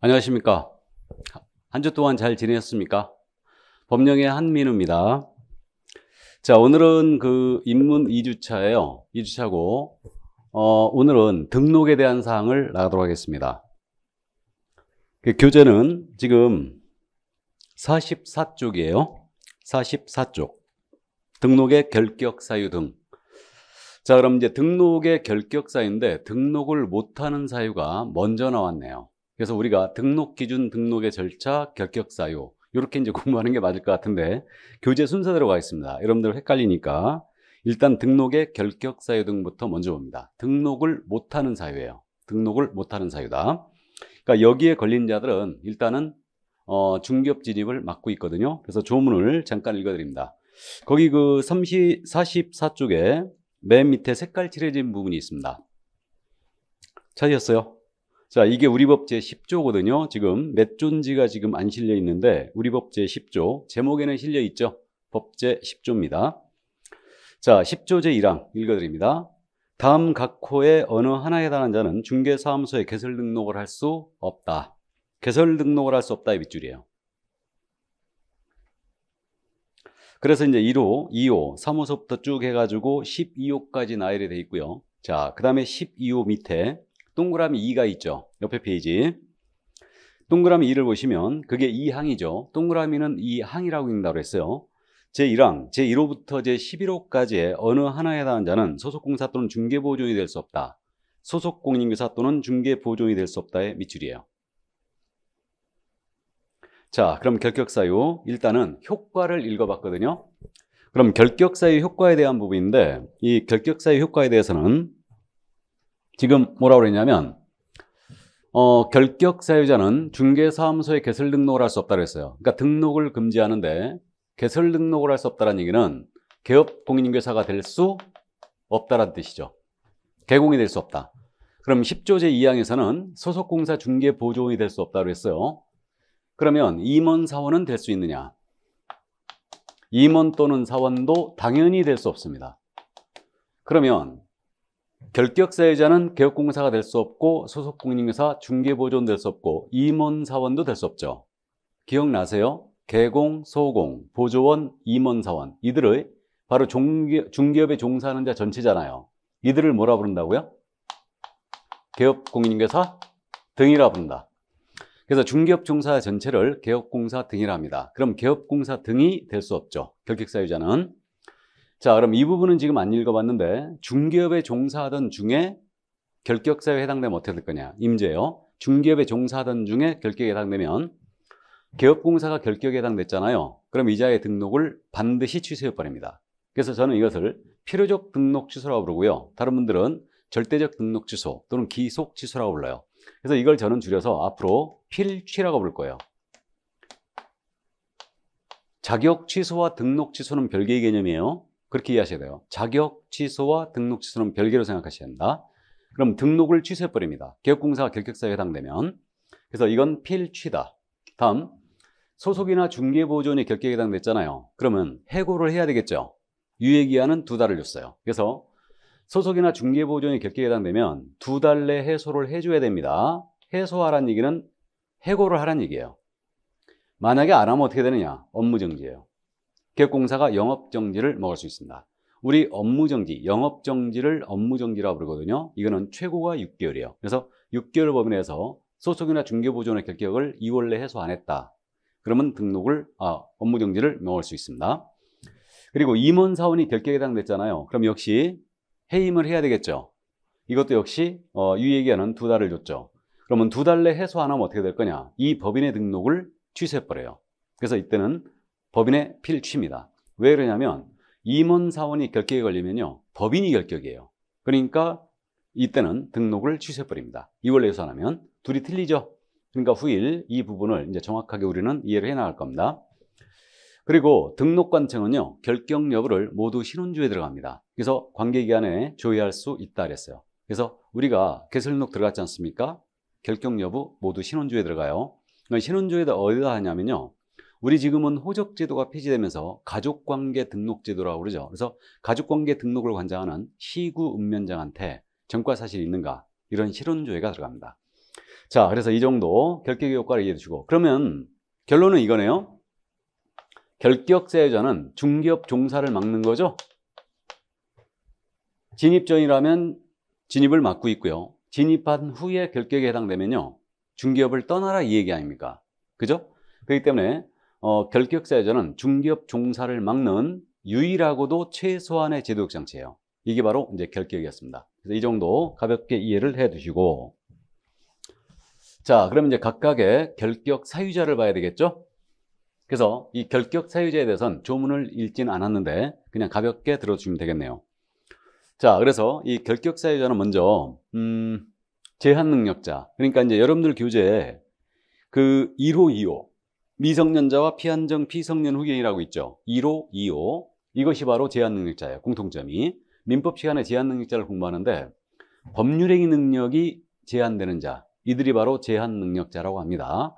안녕하십니까. 한 주 동안 잘 지내셨습니까? 법령의 한민우입니다. 자, 오늘은 그 입문 2주차예요. 2주차고, 어, 오늘은 등록에 대한 사항을 나가도록 하겠습니다. 그 교재는 지금 44쪽이에요. 44쪽. 등록의 결격 사유 등. 자, 그럼 이제 등록의 결격 사유인데 등록을 못하는 사유가 먼저 나왔네요. 그래서 우리가 등록 기준, 등록의 절차, 결격 사유 이렇게 이제 공부하는 게 맞을 것 같은데 교재 순서대로 가겠습니다. 여러분들 헷갈리니까 일단 등록의 결격 사유 등부터 먼저 봅니다. 등록을 못하는 사유예요. 등록을 못하는 사유다. 그러니까 여기에 걸린 자들은 일단은 어, 중개업 진입을 막고 있거든요. 그래서 조문을 잠깐 읽어드립니다. 거기 그 30, 44쪽에 맨 밑에 색깔 칠해진 부분이 있습니다. 찾으셨어요? 자, 이게 우리 법 제10조거든요. 지금 몇 존지가 지금 안 실려 있는데 우리 법 제10조 제목에는 실려 있죠. 법 제 10조입니다. 자, 10조 제1항 읽어드립니다. 다음 각 호의 어느 하나에 해당하는 자는 중개사무소에 개설 등록을 할 수 없다. 개설 등록을 할 수 없다의 밑줄이에요. 그래서 이제 1호, 2호, 3호서부터 쭉 해가지고 12호까지 나열이 돼 있고요. 자, 그 다음에 12호 밑에 동그라미 2가 있죠. 옆에 페이지. 동그라미 2를 보시면 그게 2항이죠. 동그라미는 2항이라고 읽는다고 했어요. 제1항, 제1호부터 제11호까지의 어느 하나에 해당하는 자는 소속공사 또는 중개보존이 될 수 없다. 소속공인교사 또는 중개보존이 될 수 없다의 밑줄이에요. 자, 그럼 결격사유 일단은 효과를 읽어봤거든요. 그럼 결격사유 효과에 대한 부분인데 이 결격사유 효과에 대해서는 지금 뭐라고 그랬냐면 어, 결격 사유자는 중개사무소에 개설 등록을 할 수 없다고 했어요. 그러니까 등록을 금지하는데 개설 등록을 할 수 없다는 얘기는 개업 공인중개사가 될 수 없다라는 뜻이죠. 개공이 될 수 없다. 그럼 10조 제2항에서는 소속공사 중개보조원이 될 수 없다고 했어요. 그러면 임원 사원은 될 수 있느냐? 임원 또는 사원도 당연히 될 수 없습니다. 그러면 결격 사유자는 개업공사가 될 수 없고 소속공인회사 중개보존 될 수 없고 임원사원도 될 수 없죠. 기억나세요? 개공, 소공, 보조원, 임원사원 이들의 바로 중개, 중개업에 종사하는 자 전체잖아요. 이들을 뭐라 부른다고요? 개업공인회사 등이라 부른다. 그래서 중개업 종사 전체를 개업공사 등이라 합니다. 그럼 개업공사 등이 될 수 없죠. 결격사유자는. 자, 그럼 이 부분은 지금 안 읽어봤는데 중개업에 종사하던 중에 결격사유에 해당되면 어떻게 될 거냐? 임제요. 중개업에 종사하던 중에 결격에 해당되면 개업공사가 결격에 해당됐잖아요. 그럼 이자의 등록을 반드시 취소해버립니다. 그래서 저는 이것을 필요적 등록 취소라고 부르고요. 다른 분들은 절대적 등록 취소 또는 기속 취소라고 불러요. 그래서 이걸 저는 줄여서 앞으로 필취라고 부를 거예요. 자격 취소와 등록 취소는 별개의 개념이에요. 그렇게 이해하셔야 돼요. 자격 취소와 등록 취소는 별개로 생각하셔야 한다. 그럼 등록을 취소해버립니다. 개업공사가 결격사에 해당되면. 그래서 이건 필취다. 다음, 소속이나 중개보존이 결격에 해당됐잖아요. 그러면 해고를 해야 되겠죠. 유예기한은 두 달을 줬어요. 그래서 소속이나 중개보존이 결격에 해당되면 두 달 내 해소를 해줘야 됩니다. 해소하라는 얘기는 해고를 하라는 얘기예요. 만약에 안 하면 어떻게 되느냐? 업무정지예요. 개업공사가 영업정지를 먹을 수 있습니다. 우리 업무정지, 영업정지를 업무정지라고 부르거든요. 이거는 최고가 6개월이에요. 그래서 6개월 범위 내에서 소속이나 중개보존의 결격을 2월 내 해소 안 했다. 그러면 등록을, 아, 업무정지를 명할 수 있습니다. 그리고 임원 사원이 결격에 해당됐잖아요. 그럼 역시 해임을 해야 되겠죠. 이것도 역시 어, 유예기한은 두 달을 줬죠. 그러면 두 달 내 해소 안 하면 어떻게 될 거냐? 이 법인의 등록을 취소해버려요. 그래서 이때는 법인의 필취입니다. 왜 그러냐면 임원 사원이 결격에 걸리면요. 법인이 결격이에요. 그러니까 이때는 등록을 취소해버립니다. 2월 내에서 안 하면 둘이 틀리죠. 그러니까 후일 이 부분을 이제 정확하게 우리는 이해를 해 나갈 겁니다. 그리고 등록관청은요, 결격 여부를 모두 신혼주에 들어갑니다. 그래서 관계기관에 조회할 수 있다 그랬어요. 그래서 우리가 개설등록 들어갔지 않습니까? 결격 여부 모두 신혼주에 들어가요. 신혼주에다 어디다 하냐면요. 우리 지금은 호적 제도가 폐지되면서 가족관계 등록 제도라고 그러죠. 그래서 가족관계 등록을 관장하는 시구 읍면장한테 전과 사실이 있는가 이런 실혼조회가 들어갑니다. 자, 그래서 이 정도 결격의 효과를 이해해 주시고 그러면 결론은 이거네요. 결격 사유자는 중기업 종사를 막는 거죠. 진입 전이라면 진입을 막고 있고요. 진입한 후에 결격에 해당되면요. 중기업을 떠나라 이 얘기 아닙니까? 그죠? 그렇기 때문에 어, 결격사유자는 중기업 종사를 막는 유일하고도 최소한의 제도적 장치예요. 이게 바로 이제 결격이었습니다. 그래서 이 정도 가볍게 이해를 해 두시고 자, 그러면 이제 각각의 결격 사유자를 봐야 되겠죠? 그래서 이 결격 사유자에 대해서는 조문을 읽지는 않았는데 그냥 가볍게 들어주시면 되겠네요. 자, 그래서 이 결격 사유자는 먼저 음, 제한 능력자. 그러니까 이제 여러분들 교재에 그 1호, 2호 미성년자와 피한정 피성년 후견이라고 있죠. 1호, 2호 이것이 바로 제한 능력자예요. 공통점이 민법 시간에 제한 능력자를 공부하는데 법률행위 능력이 제한되는 자 이들이 바로 제한 능력자라고 합니다.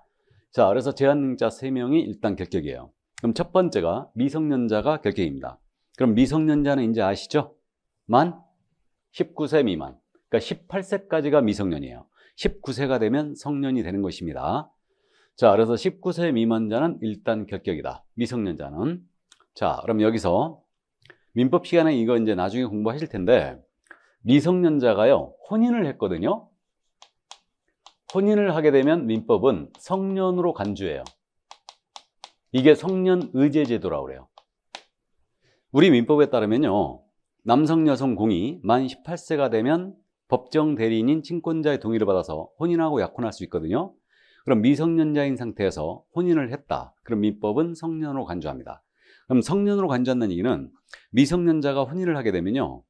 자, 그래서 제한 능력자 3명이 일단 결격이에요. 그럼 첫 번째가 미성년자가 결격입니다. 그럼 미성년자는 이제 아시죠? 만 19세 미만. 그러니까 18세까지가 미성년이에요. 19세가 되면 성년이 되는 것입니다. 자, 그래서 19세 미만자는 일단 결격이다. 미성년자는. 자, 그럼 여기서 민법 시간에 이거 이제 나중에 공부하실 텐데 미성년자가요, 혼인을 했거든요. 혼인을 하게 되면 민법은 성년으로 간주해요. 이게 성년 의제 제도라고 그래요. 우리 민법에 따르면요. 남성 여성 공이 만 18세가 되면 법정 대리인인 친권자의 동의를 받아서 혼인하고 약혼할 수 있거든요. 그럼 미성년자인 상태에서 혼인을 했다. 그럼 민법은 성년으로 간주합니다. 그럼 성년으로 간주한다는 얘기는 미성년자가 혼인을 하게 되면요.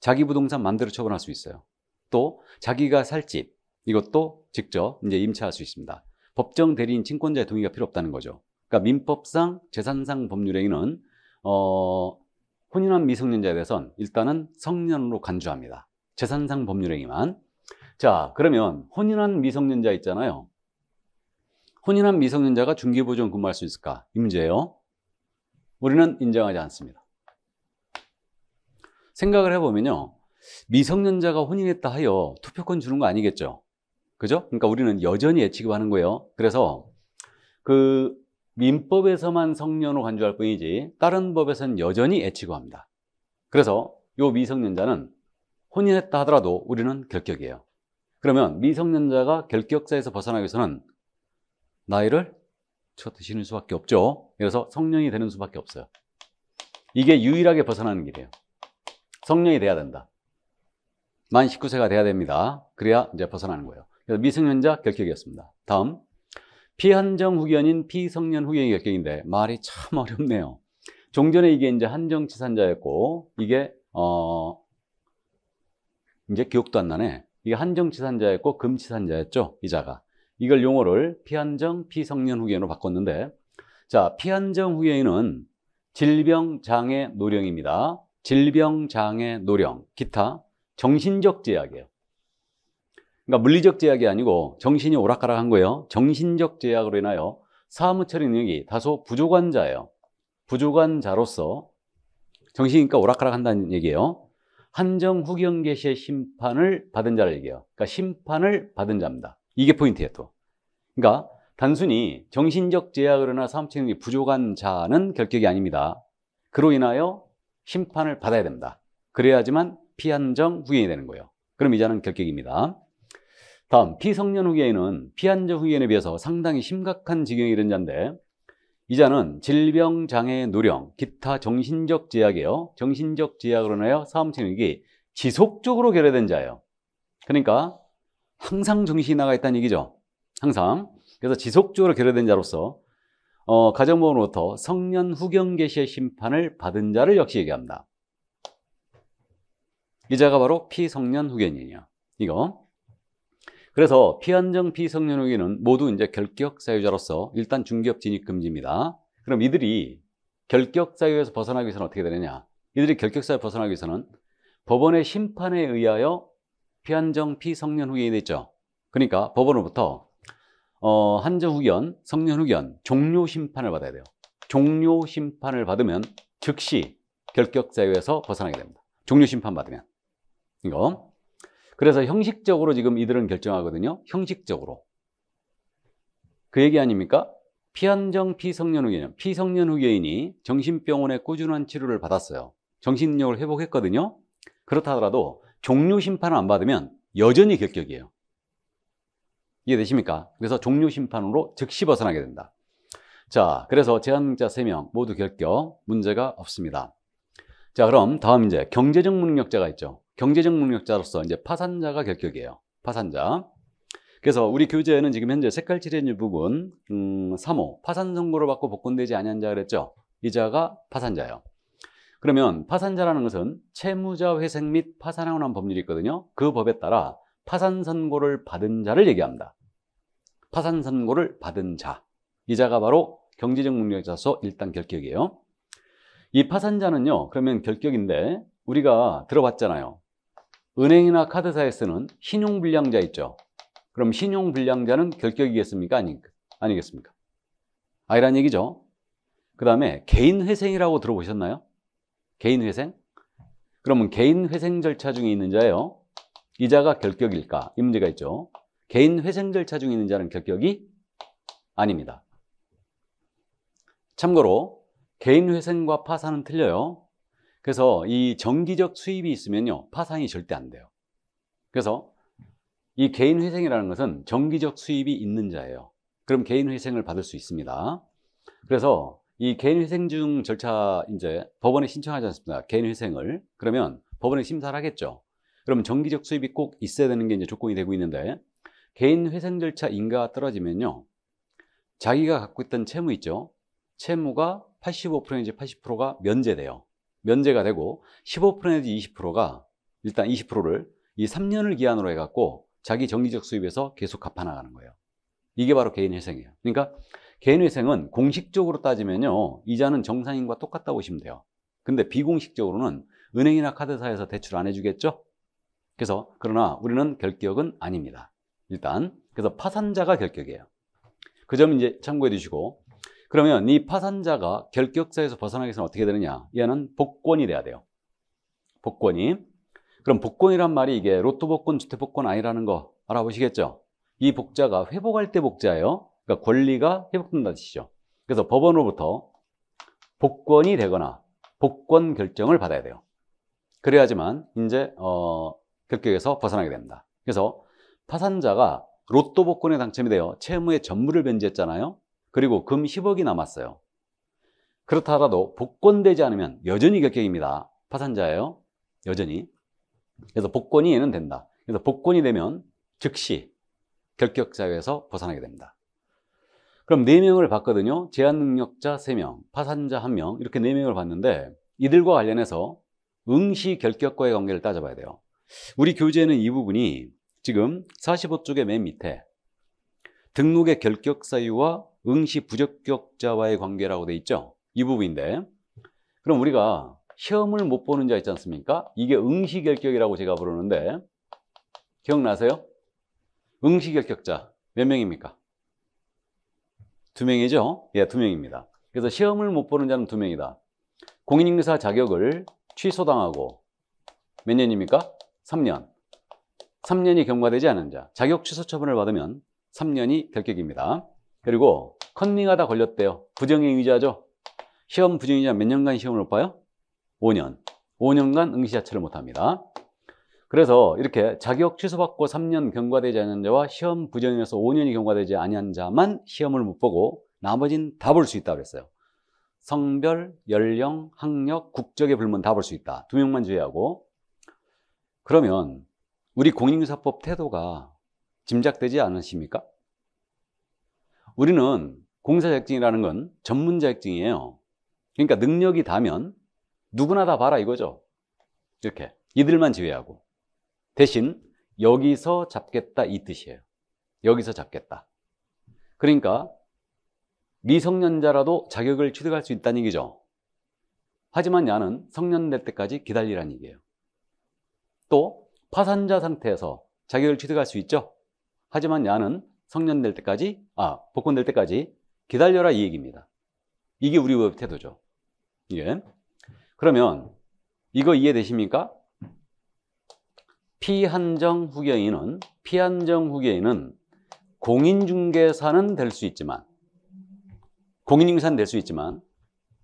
자기 부동산 마음대로 처분할 수 있어요. 또 자기가 살 집, 이것도 직접 이제 임차할 수 있습니다. 법정 대리인 친권자의 동의가 필요 없다는 거죠. 그러니까 민법상 재산상 법률행위는 어, 혼인한 미성년자에 대해서는 일단은 성년으로 간주합니다. 재산상 법률행위만. 자, 그러면 혼인한 미성년자 있잖아요. 혼인한 미성년자가 중개보조원 근무할 수 있을까? 이 문제예요. 우리는 인정하지 않습니다. 생각을 해보면요. 미성년자가 혼인했다 하여 투표권 주는 거 아니겠죠? 그죠? 그러니까 우리는 여전히 예치급하는 거예요. 그래서 그 민법에서만 성년으로 간주할 뿐이지 다른 법에서는 여전히 애치고합니다. 그래서 요 미성년자는 혼인했다 하더라도 우리는 결격이에요. 그러면 미성년자가 결격사에서 벗어나기 위해서는 나이를 쳐 드시는 수밖에 없죠. 그래서 성년이 되는 수밖에 없어요. 이게 유일하게 벗어나는 길이에요. 성년이 돼야 된다. 만 19세가 돼야 됩니다. 그래야 이제 벗어나는 거예요. 그래서 미성년자 결격이었습니다. 다음 피한정 후견인 피성년 후견인 결격인데 말이 참 어렵네요. 종전에 이게 이제 한정 치산자였고 이게 어 이제 기억도 안 나네. 이게 한정 치산자였고 금 치산자였죠. 이자가 이걸 용어를 피한정 피성년 후견으로 바꿨는데 자 피한정 후견인은 질병 장애 노령입니다. 질병 장애 노령 기타 정신적 제약이에요. 그러니까 물리적 제약이 아니고 정신이 오락가락한 거예요. 정신적 제약으로 인하여 사무 처리 능력이 다소 부족한 자예요. 부족한 자로서 정신이니까 오락가락한다는 얘기예요. 한정 후경 개시의 심판을 받은 자를 얘기해요. 그러니까 심판을 받은 자입니다. 이게 포인트예요, 또. 그러니까 단순히 정신적 제약으로 인하 사무처리 능력이 부족한 자는 결격이 아닙니다. 그로 인하여 심판을 받아야 됩니다. 그래야지만 피한정 후견이 되는 거예요. 그럼 이 자는 결격입니다. 다음 피성년 후견인은 피한적 후견에 비해서 상당히 심각한 지경에 이른 자인데 이 자는 질병, 장애, 노령, 기타 정신적 제약이에요. 정신적 제약으로 인하여 사업체력이 지속적으로 결여된 자예요. 그러니까 항상 정신이 나가 있다는 얘기죠. 항상. 그래서 지속적으로 결여된 자로서 어, 가정법으로부터 성년 후견 개시의 심판을 받은 자를 역시 얘기합니다. 이 자가 바로 피성년 후견인이에요. 이거. 그래서 피한정 피성년후기는 모두 이제 결격 사유자로서 일단 중기업 진입 금지입니다. 그럼 이들이 결격 사유에서 벗어나기 위해서는 어떻게 되느냐? 이들이 결격 사유 벗어나기 위해서는 법원의 심판에 의하여 피한정 피성년 후견이 됐죠. 그러니까 법원으로부터 어, 한정 후견, 성년 후견 종료 심판을 받아야 돼요. 종료 심판을 받으면 즉시 결격 사유에서 벗어나게 됩니다. 종료 심판 받으면 이거 그래서 형식적으로 지금 이들은 결정하거든요. 형식적으로. 그 얘기 아닙니까? 피한정 피성년 후견인, 피성년 후견인이 정신병원에 꾸준한 치료를 받았어요. 정신력을 회복했거든요. 그렇다 하더라도 종료 심판을 안 받으면 여전히 결격이에요. 이해되십니까? 그래서 종료 심판으로 즉시 벗어나게 된다. 자, 그래서 제한자 3명 모두 결격, 문제가 없습니다. 자, 그럼 다음 이제 경제적 무능력자가 있죠. 경제적 무능력자로서 이제 파산자가 결격이에요. 파산자. 그래서 우리 교재에는 지금 현재 색깔 칠해진 부분 음, 3호 파산 선고를 받고 복권되지 아니한 자 그랬죠. 이 자가 파산자예요. 그러면 파산자라는 것은 채무자 회생 및 파산하고 난 법률이 있거든요. 그 법에 따라 파산 선고를 받은 자를 얘기합니다. 파산 선고를 받은 자. 이 자가 바로 경제적 능력자서 일단 결격이에요. 이 파산자는요. 그러면 결격인데 우리가 들어봤잖아요. 은행이나 카드사에 쓰는 신용불량자 있죠. 그럼 신용불량자는 결격이겠습니까? 아니, 아니겠습니까? 아니란 얘기죠. 그 다음에 개인회생이라고 들어보셨나요? 개인회생? 그러면 개인회생 절차 중에 있는 자예요. 이 자가 결격일까? 이 문제가 있죠. 개인회생 절차 중에 있는 자는 결격이 아닙니다. 참고로 개인회생과 파산은 틀려요. 그래서 이 정기적 수입이 있으면요. 파산이 절대 안 돼요. 그래서 이 개인회생이라는 것은 정기적 수입이 있는 자예요. 그럼 개인회생을 받을 수 있습니다. 그래서 이 개인회생 중 절차 이제 법원에 신청하지 않습니다. 개인회생을. 그러면 법원에 심사를 하겠죠. 그럼 정기적 수입이 꼭 있어야 되는 게 이제 조건이 되고 있는데 개인회생 절차 인가가 떨어지면요. 자기가 갖고 있던 채무 있죠. 채무가 85% 내지 80%가 면제돼요. 면제가 되고 15% 내지 20%가 일단 20%를 이 3년을 기한으로 해갖고 자기 정기적 수입에서 계속 갚아나가는 거예요. 이게 바로 개인회생이에요. 그러니까 개인회생은 공식적으로 따지면요. 이자는 정상인과 똑같다고 보시면 돼요. 근데 비공식적으로는 은행이나 카드사에서 대출 안 해주겠죠? 그래서 그러나 우리는 결격은 아닙니다. 일단 그래서 파산자가 결격이에요. 그 점 이제 참고해 두시고 그러면 이 파산자가 결격사에서 벗어나기 위해서는 어떻게 되느냐? 얘는 복권이 돼야 돼요. 복권이 그럼 복권이란 말이 이게 로또 복권, 주택 복권 아니라는 거 알아보시겠죠? 이 복자가 회복할 때 복자예요. 그러니까 권리가 회복된다는 뜻이죠. 그래서 법원으로부터 복권이 되거나 복권 결정을 받아야 돼요. 그래야지만 이제 어, 결격에서 벗어나게 됩니다. 그래서 파산자가 로또 복권에 당첨이 되어 채무의 전부를 변제했잖아요. 그리고 금 10억이 남았어요. 그렇다 하더라도 복권되지 않으면 여전히 결격입니다. 파산자예요. 여전히. 그래서 복권이 얘는 된다. 그래서 복권이 되면 즉시 결격사유에서 벗어나게 됩니다. 그럼 4명을 봤거든요. 제한 능력자 3명, 파산자 1명 이렇게 4명을 봤는데 이들과 관련해서 응시 결격과의 관계를 따져봐야 돼요. 우리 교재에는 이 부분이 지금 45쪽의 맨 밑에 등록의 결격 사유와 응시 부적격자와의 관계라고 돼 있죠. 이 부분인데 그럼 우리가 시험을 못 보는 자 있지 않습니까? 이게 응시 결격이라고 제가 부르는데 기억나세요? 응시 결격자 몇 명입니까? 두 명이죠? 예, 두 명입니다. 그래서 시험을 못 보는 자는 두 명이다. 공인인사 자격을 취소당하고 몇 년입니까? 3년. 3년이 경과되지 않은 자. 자격 취소 처분을 받으면 3년이 결격입니다. 그리고 컨닝하다 걸렸대요. 부정행 위자죠? 시험 부정이자 몇 년간 시험을 못 봐요? 5년. 5년간 응시 자체를 못합니다. 그래서 이렇게 자격 취소받고 3년 경과되지 않은 자와 시험 부정에서 5년이 경과되지 아니한 자만 시험을 못 보고 나머지는 다 볼 수 있다 그랬어요. 성별, 연령, 학력, 국적의 불문 다 볼 수 있다. 두 명만 주의하고 그러면 우리 공인중개사법 태도가 짐작되지 않으십니까? 우리는 공사 자격증이라는 건 전문 자격증이에요. 그러니까 능력이 다면 누구나 다 봐라 이거죠. 이렇게 이들만 제외하고 대신 여기서 잡겠다 이 뜻이에요. 여기서 잡겠다. 그러니까 미성년자라도 자격을 취득할 수 있다는 얘기죠. 하지만 야는 성년 될 때까지 기다리라는 얘기예요. 또 파산자 상태에서 자격을 취득할 수 있죠. 하지만 야는 성년 될 때까지 아 복권될 때까지 기다려라 이 얘기입니다. 이게 우리 법 태도죠. 예. 그러면 이거 이해되십니까? 피한정 후견인은 피한정 후견인은 공인중개사는 될 수 있지만 공인중개사는 될 수 있지만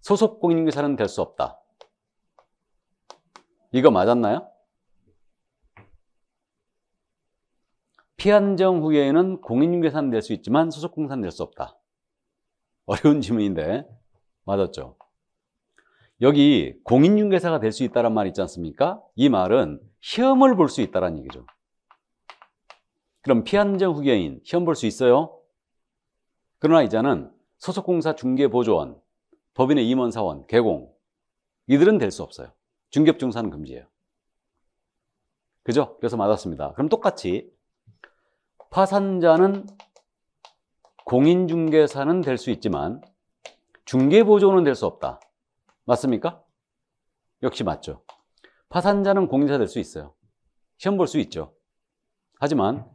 소속 공인중개사는 될 수 없다. 이거 맞았나요? 피한정 후견인은 공인중개사는 될 수 있지만 소속 공사는 될 수 없다. 어려운 질문인데 맞았죠? 여기 공인중개사가 될 수 있다는 말 있지 않습니까? 이 말은 시험을 볼 수 있다는 얘기죠. 그럼 피한정 후견인 시험 볼 수 있어요? 그러나 이자는 소속공사 중개보조원, 법인의 임원사원, 개공 이들은 될 수 없어요. 중개업중사는 금지예요. 그죠? 그래서 맞았습니다. 그럼 똑같이 파산자는 공인중개사는 될 수 있지만 중개보조는 될 수 없다. 맞습니까? 역시 맞죠. 파산자는 공인사 될 수 있어요. 시험 볼 수 있죠. 하지만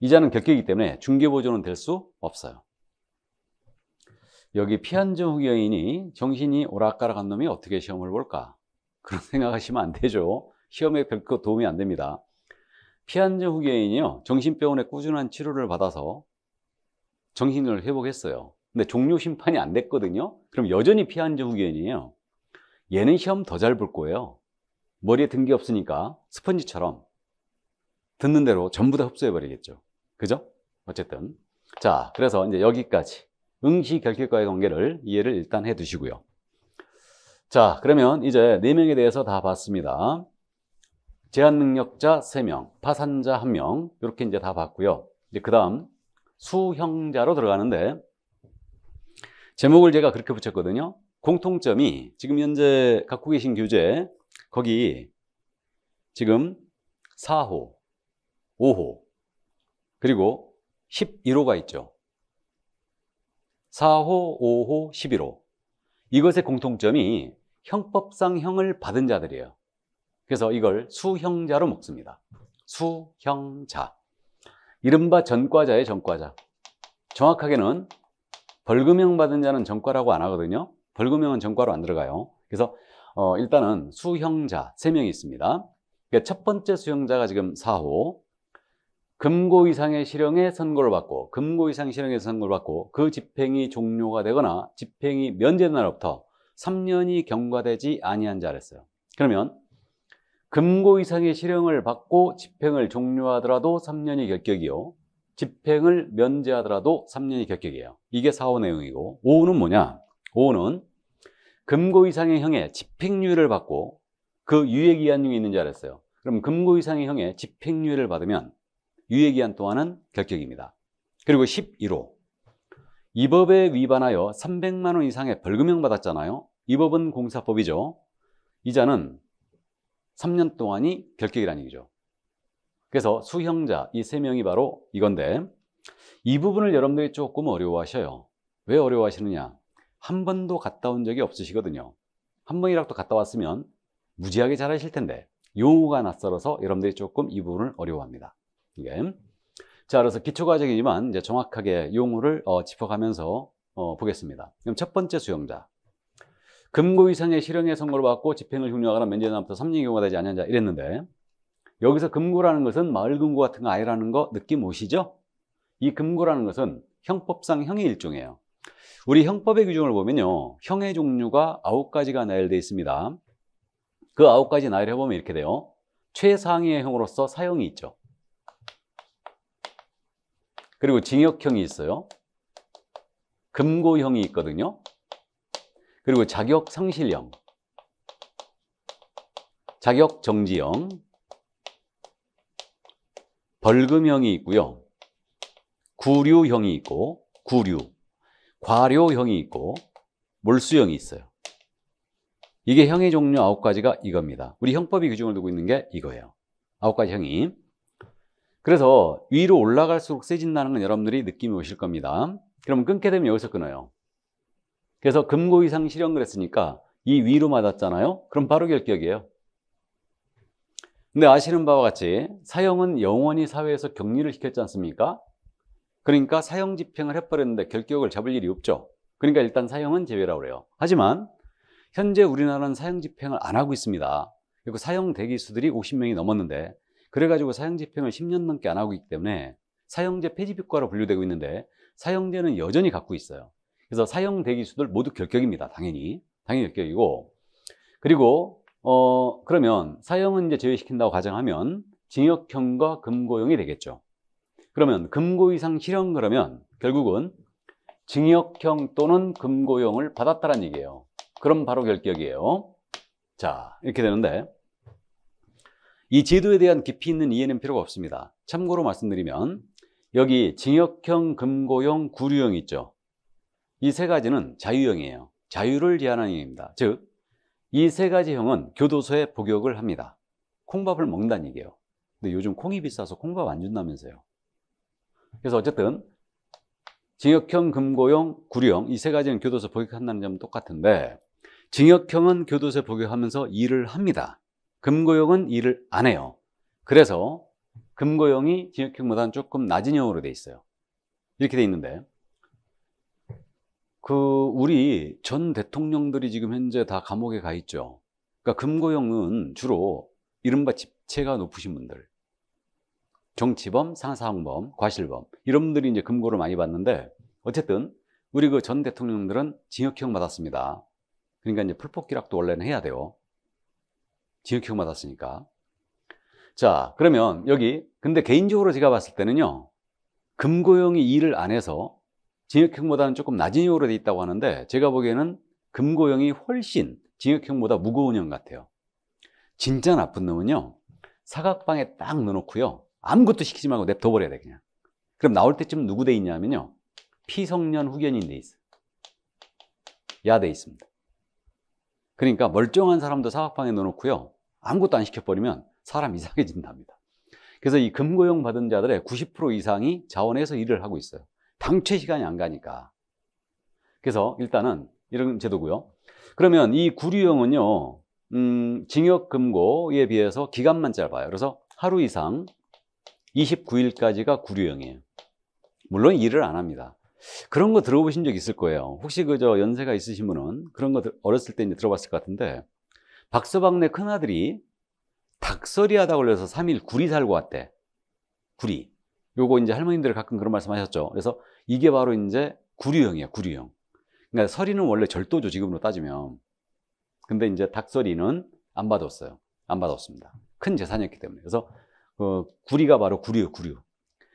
이자는 결격이기 때문에 중개보조는 될 수 없어요. 여기 피한정 후견인이 정신이 오락가락한 놈이 어떻게 시험을 볼까? 그런 생각하시면 안 되죠. 시험에 별거 도움이 안 됩니다. 피한정 후견인이요. 정신병원에 꾸준한 치료를 받아서 정신을 회복했어요. 근데 종료 심판이 안 됐거든요. 그럼 여전히 피한정 후견인이에요. 얘는 시험 더 잘 볼 거예요. 머리에 든 게 없으니까 스펀지처럼 듣는 대로 전부 다 흡수해 버리겠죠. 그죠? 어쨌든 자 그래서 이제 여기까지 응시 결격과의 관계를 이해를 일단 해 두시고요. 자 그러면 이제 네 명에 대해서 다 봤습니다. 제한 능력자 3명, 파산자 1명 이렇게 이제 다 봤고요. 이제 그다음 수형자로 들어가는데 제목을 제가 그렇게 붙였거든요. 공통점이 지금 현재 갖고 계신 교재 거기 지금 4호, 5호 그리고 11호가 있죠. 4호, 5호, 11호 이것의 공통점이 형법상 형을 받은 자들이에요. 그래서 이걸 수형자로 먹습니다. 수형자. 이른바 전과자의 전과자. 정확하게는 벌금형 받은 자는 전과라고 안 하거든요. 벌금형은 전과로 안 들어가요. 그래서 어, 일단은 수형자 3명이 있습니다. 그러니까 첫 번째 수형자가 지금 4호. 금고 이상의 실형에 선고를 받고 금고 이상 실형에 선고를 받고 그 집행이 종료가 되거나 집행이 면제된 날부터 3년이 경과되지 아니한 자랬어요. 그러면 금고 이상의 실형을 받고 집행을 종료하더라도 3년이 결격이요. 집행을 면제하더라도 3년이 결격이에요. 이게 4호 내용이고 5호는 뭐냐? 5호는 금고 이상의 형에 집행유예를 받고 그 유예기한 중에 있는 줄 알았어요. 그럼 금고 이상의 형에 집행유예를 받으면 유예기한 동안은 결격입니다. 그리고 11호. 이 법에 위반하여 300만 원 이상의 벌금형 받았잖아요. 이 법은 공사법이죠. 이자는 3년 동안이 결격이라는 얘기죠. 그래서 수형자 이 세 명이 바로 이건데 이 부분을 여러분들이 조금 어려워하셔요. 왜 어려워하시느냐? 한 번도 갔다 온 적이 없으시거든요. 한 번이라도 갔다 왔으면 무지하게 잘하실 텐데 용어가 낯설어서 여러분들이 조금 이 부분을 어려워합니다. 이게 자 그래서 기초과정이지만 이제 정확하게 용어를 어, 짚어가면서 어, 보겠습니다. 그럼 첫 번째 수용자 금고 이상의 실형의 선고를 받고 집행을 종료하거나 면제날부터 3년이 경과되지 않는 자 이랬는데 여기서 금고라는 것은 마을 금고 같은 거 아니라는 거 느낌 오시죠? 이 금고라는 것은 형법상 형의 일종이에요. 우리 형법의 규정을 보면요. 형의 종류가 아홉 가지가 나열되어 있습니다. 그 아홉 가지 나열해 보면 이렇게 돼요. 최상위의 형으로서 사형이 있죠. 그리고 징역형이 있어요. 금고형이 있거든요. 그리고 자격 상실형, 자격 정지형, 벌금형이 있고요. 구류형이 있고 구류, 과료형이 있고 몰수형이 있어요. 이게 형의 종류 아홉 가지가 이겁니다. 우리 형법이 규정을 두고 있는 게 이거예요. 아홉 가지 형이. 그래서 위로 올라갈수록 세진다는 건 여러분들이 느낌이 오실 겁니다. 그러면 끊게 되면 여기서 끊어요. 그래서 금고 이상 실형을 했으니까 이 위로 맞았잖아요. 그럼 바로 결격이에요. 근데 아시는 바와 같이 사형은 영원히 사회에서 격리를 시켰지 않습니까? 그러니까 사형 집행을 해버렸는데 결격을 잡을 일이 없죠. 그러니까 일단 사형은 제외라고 그래요. 하지만 현재 우리나라는 사형 집행을 안 하고 있습니다. 그리고 사형 대기 수들이 50명이 넘었는데 그래가지고 사형 집행을 10년 넘게 안 하고 있기 때문에 사형제 폐지비과로 분류되고 있는데 사형제는 여전히 갖고 있어요. 그래서 사형 대기 수들 모두 결격입니다. 당연히. 당연히 결격이고. 그리고, 어, 그러면 사형은 이제 제외시킨다고 가정하면 징역형과 금고형이 되겠죠. 그러면 금고 이상 실형 그러면 결국은 징역형 또는 금고형을 받았다는 얘기예요. 그럼 바로 결격이에요. 자, 이렇게 되는데 이 제도에 대한 깊이 있는 이해는 필요가 없습니다. 참고로 말씀드리면 여기 징역형, 금고형, 구류형 있죠. 이 세 가지는 자유형이에요. 자유를 제한하는 형입니다. 즉, 이 세 가지 형은 교도소에 복역을 합니다. 콩밥을 먹는다는 얘기예요. 근데 요즘 콩이 비싸서 콩밥 안 준다면서요. 그래서 어쨌든 징역형, 금고형, 구류형 이 세 가지는 교도소 복역한다는 점은 똑같은데 징역형은 교도소에 복역하면서 일을 합니다. 금고형은 일을 안 해요. 그래서 금고형이 징역형보다는 조금 낮은 형으로 돼 있어요. 이렇게 돼 있는데 그 우리 전 대통령들이 지금 현재 다 감옥에 가 있죠. 그러니까 금고형은 주로 이른바 집체가 높으신 분들 정치범, 상사항범, 과실범 이런 분들이 이제 금고를 많이 받는데 어쨌든 우리 그 전 대통령들은 징역형 받았습니다. 그러니까 이제 풀폭기락도 원래는 해야 돼요. 징역형 받았으니까. 자, 그러면 여기 근데 개인적으로 제가 봤을 때는요. 금고형이 일을 안 해서 징역형보다는 조금 낮은 형으로 돼 있다고 하는데 제가 보기에는 금고형이 훨씬 징역형보다 무거운 형 같아요. 진짜 나쁜 놈은요. 사각방에 딱 넣어놓고요. 아무것도 시키지 말고 냅둬버려야 돼 그냥. 그럼 나올 때쯤 누구 돼 있냐면요. 피성년 후견인 돼 있어. 야 돼 있습니다. 그러니까 멀쩡한 사람도 사각방에 넣어놓고요. 아무것도 안 시켜버리면 사람 이상해진답니다. 그래서 이 금고용 받은 자들의 90% 이상이 자원에서 일을 하고 있어요. 당최 시간이 안 가니까. 그래서 일단은 이런 제도고요. 그러면 이 구류형은요, 음, 징역 금고에 비해서 기간만 짧아요. 그래서 하루 이상 29일까지가 구류형이에요. 물론 일을 안 합니다. 그런 거 들어보신 적 있을 거예요. 혹시 그저 연세가 있으신 분은 그런 거 어렸을 때 이제 들어봤을 것 같은데 박서방네 큰아들이 닭설이 하다 걸려서 3일 구리 살고 왔대. 구리. 요거 이제 할머님들 가끔 그런 말씀 하셨죠. 그래서 이게 바로 이제 구류형이에요, 구류형. 그러니까 설이는 원래 절도죠, 지금으로 따지면. 근데 이제 닭설이는 안 받았어요. 안 받았습니다. 큰 재산이었기 때문에. 그래서 어, 구리가 바로 구류요, 구류.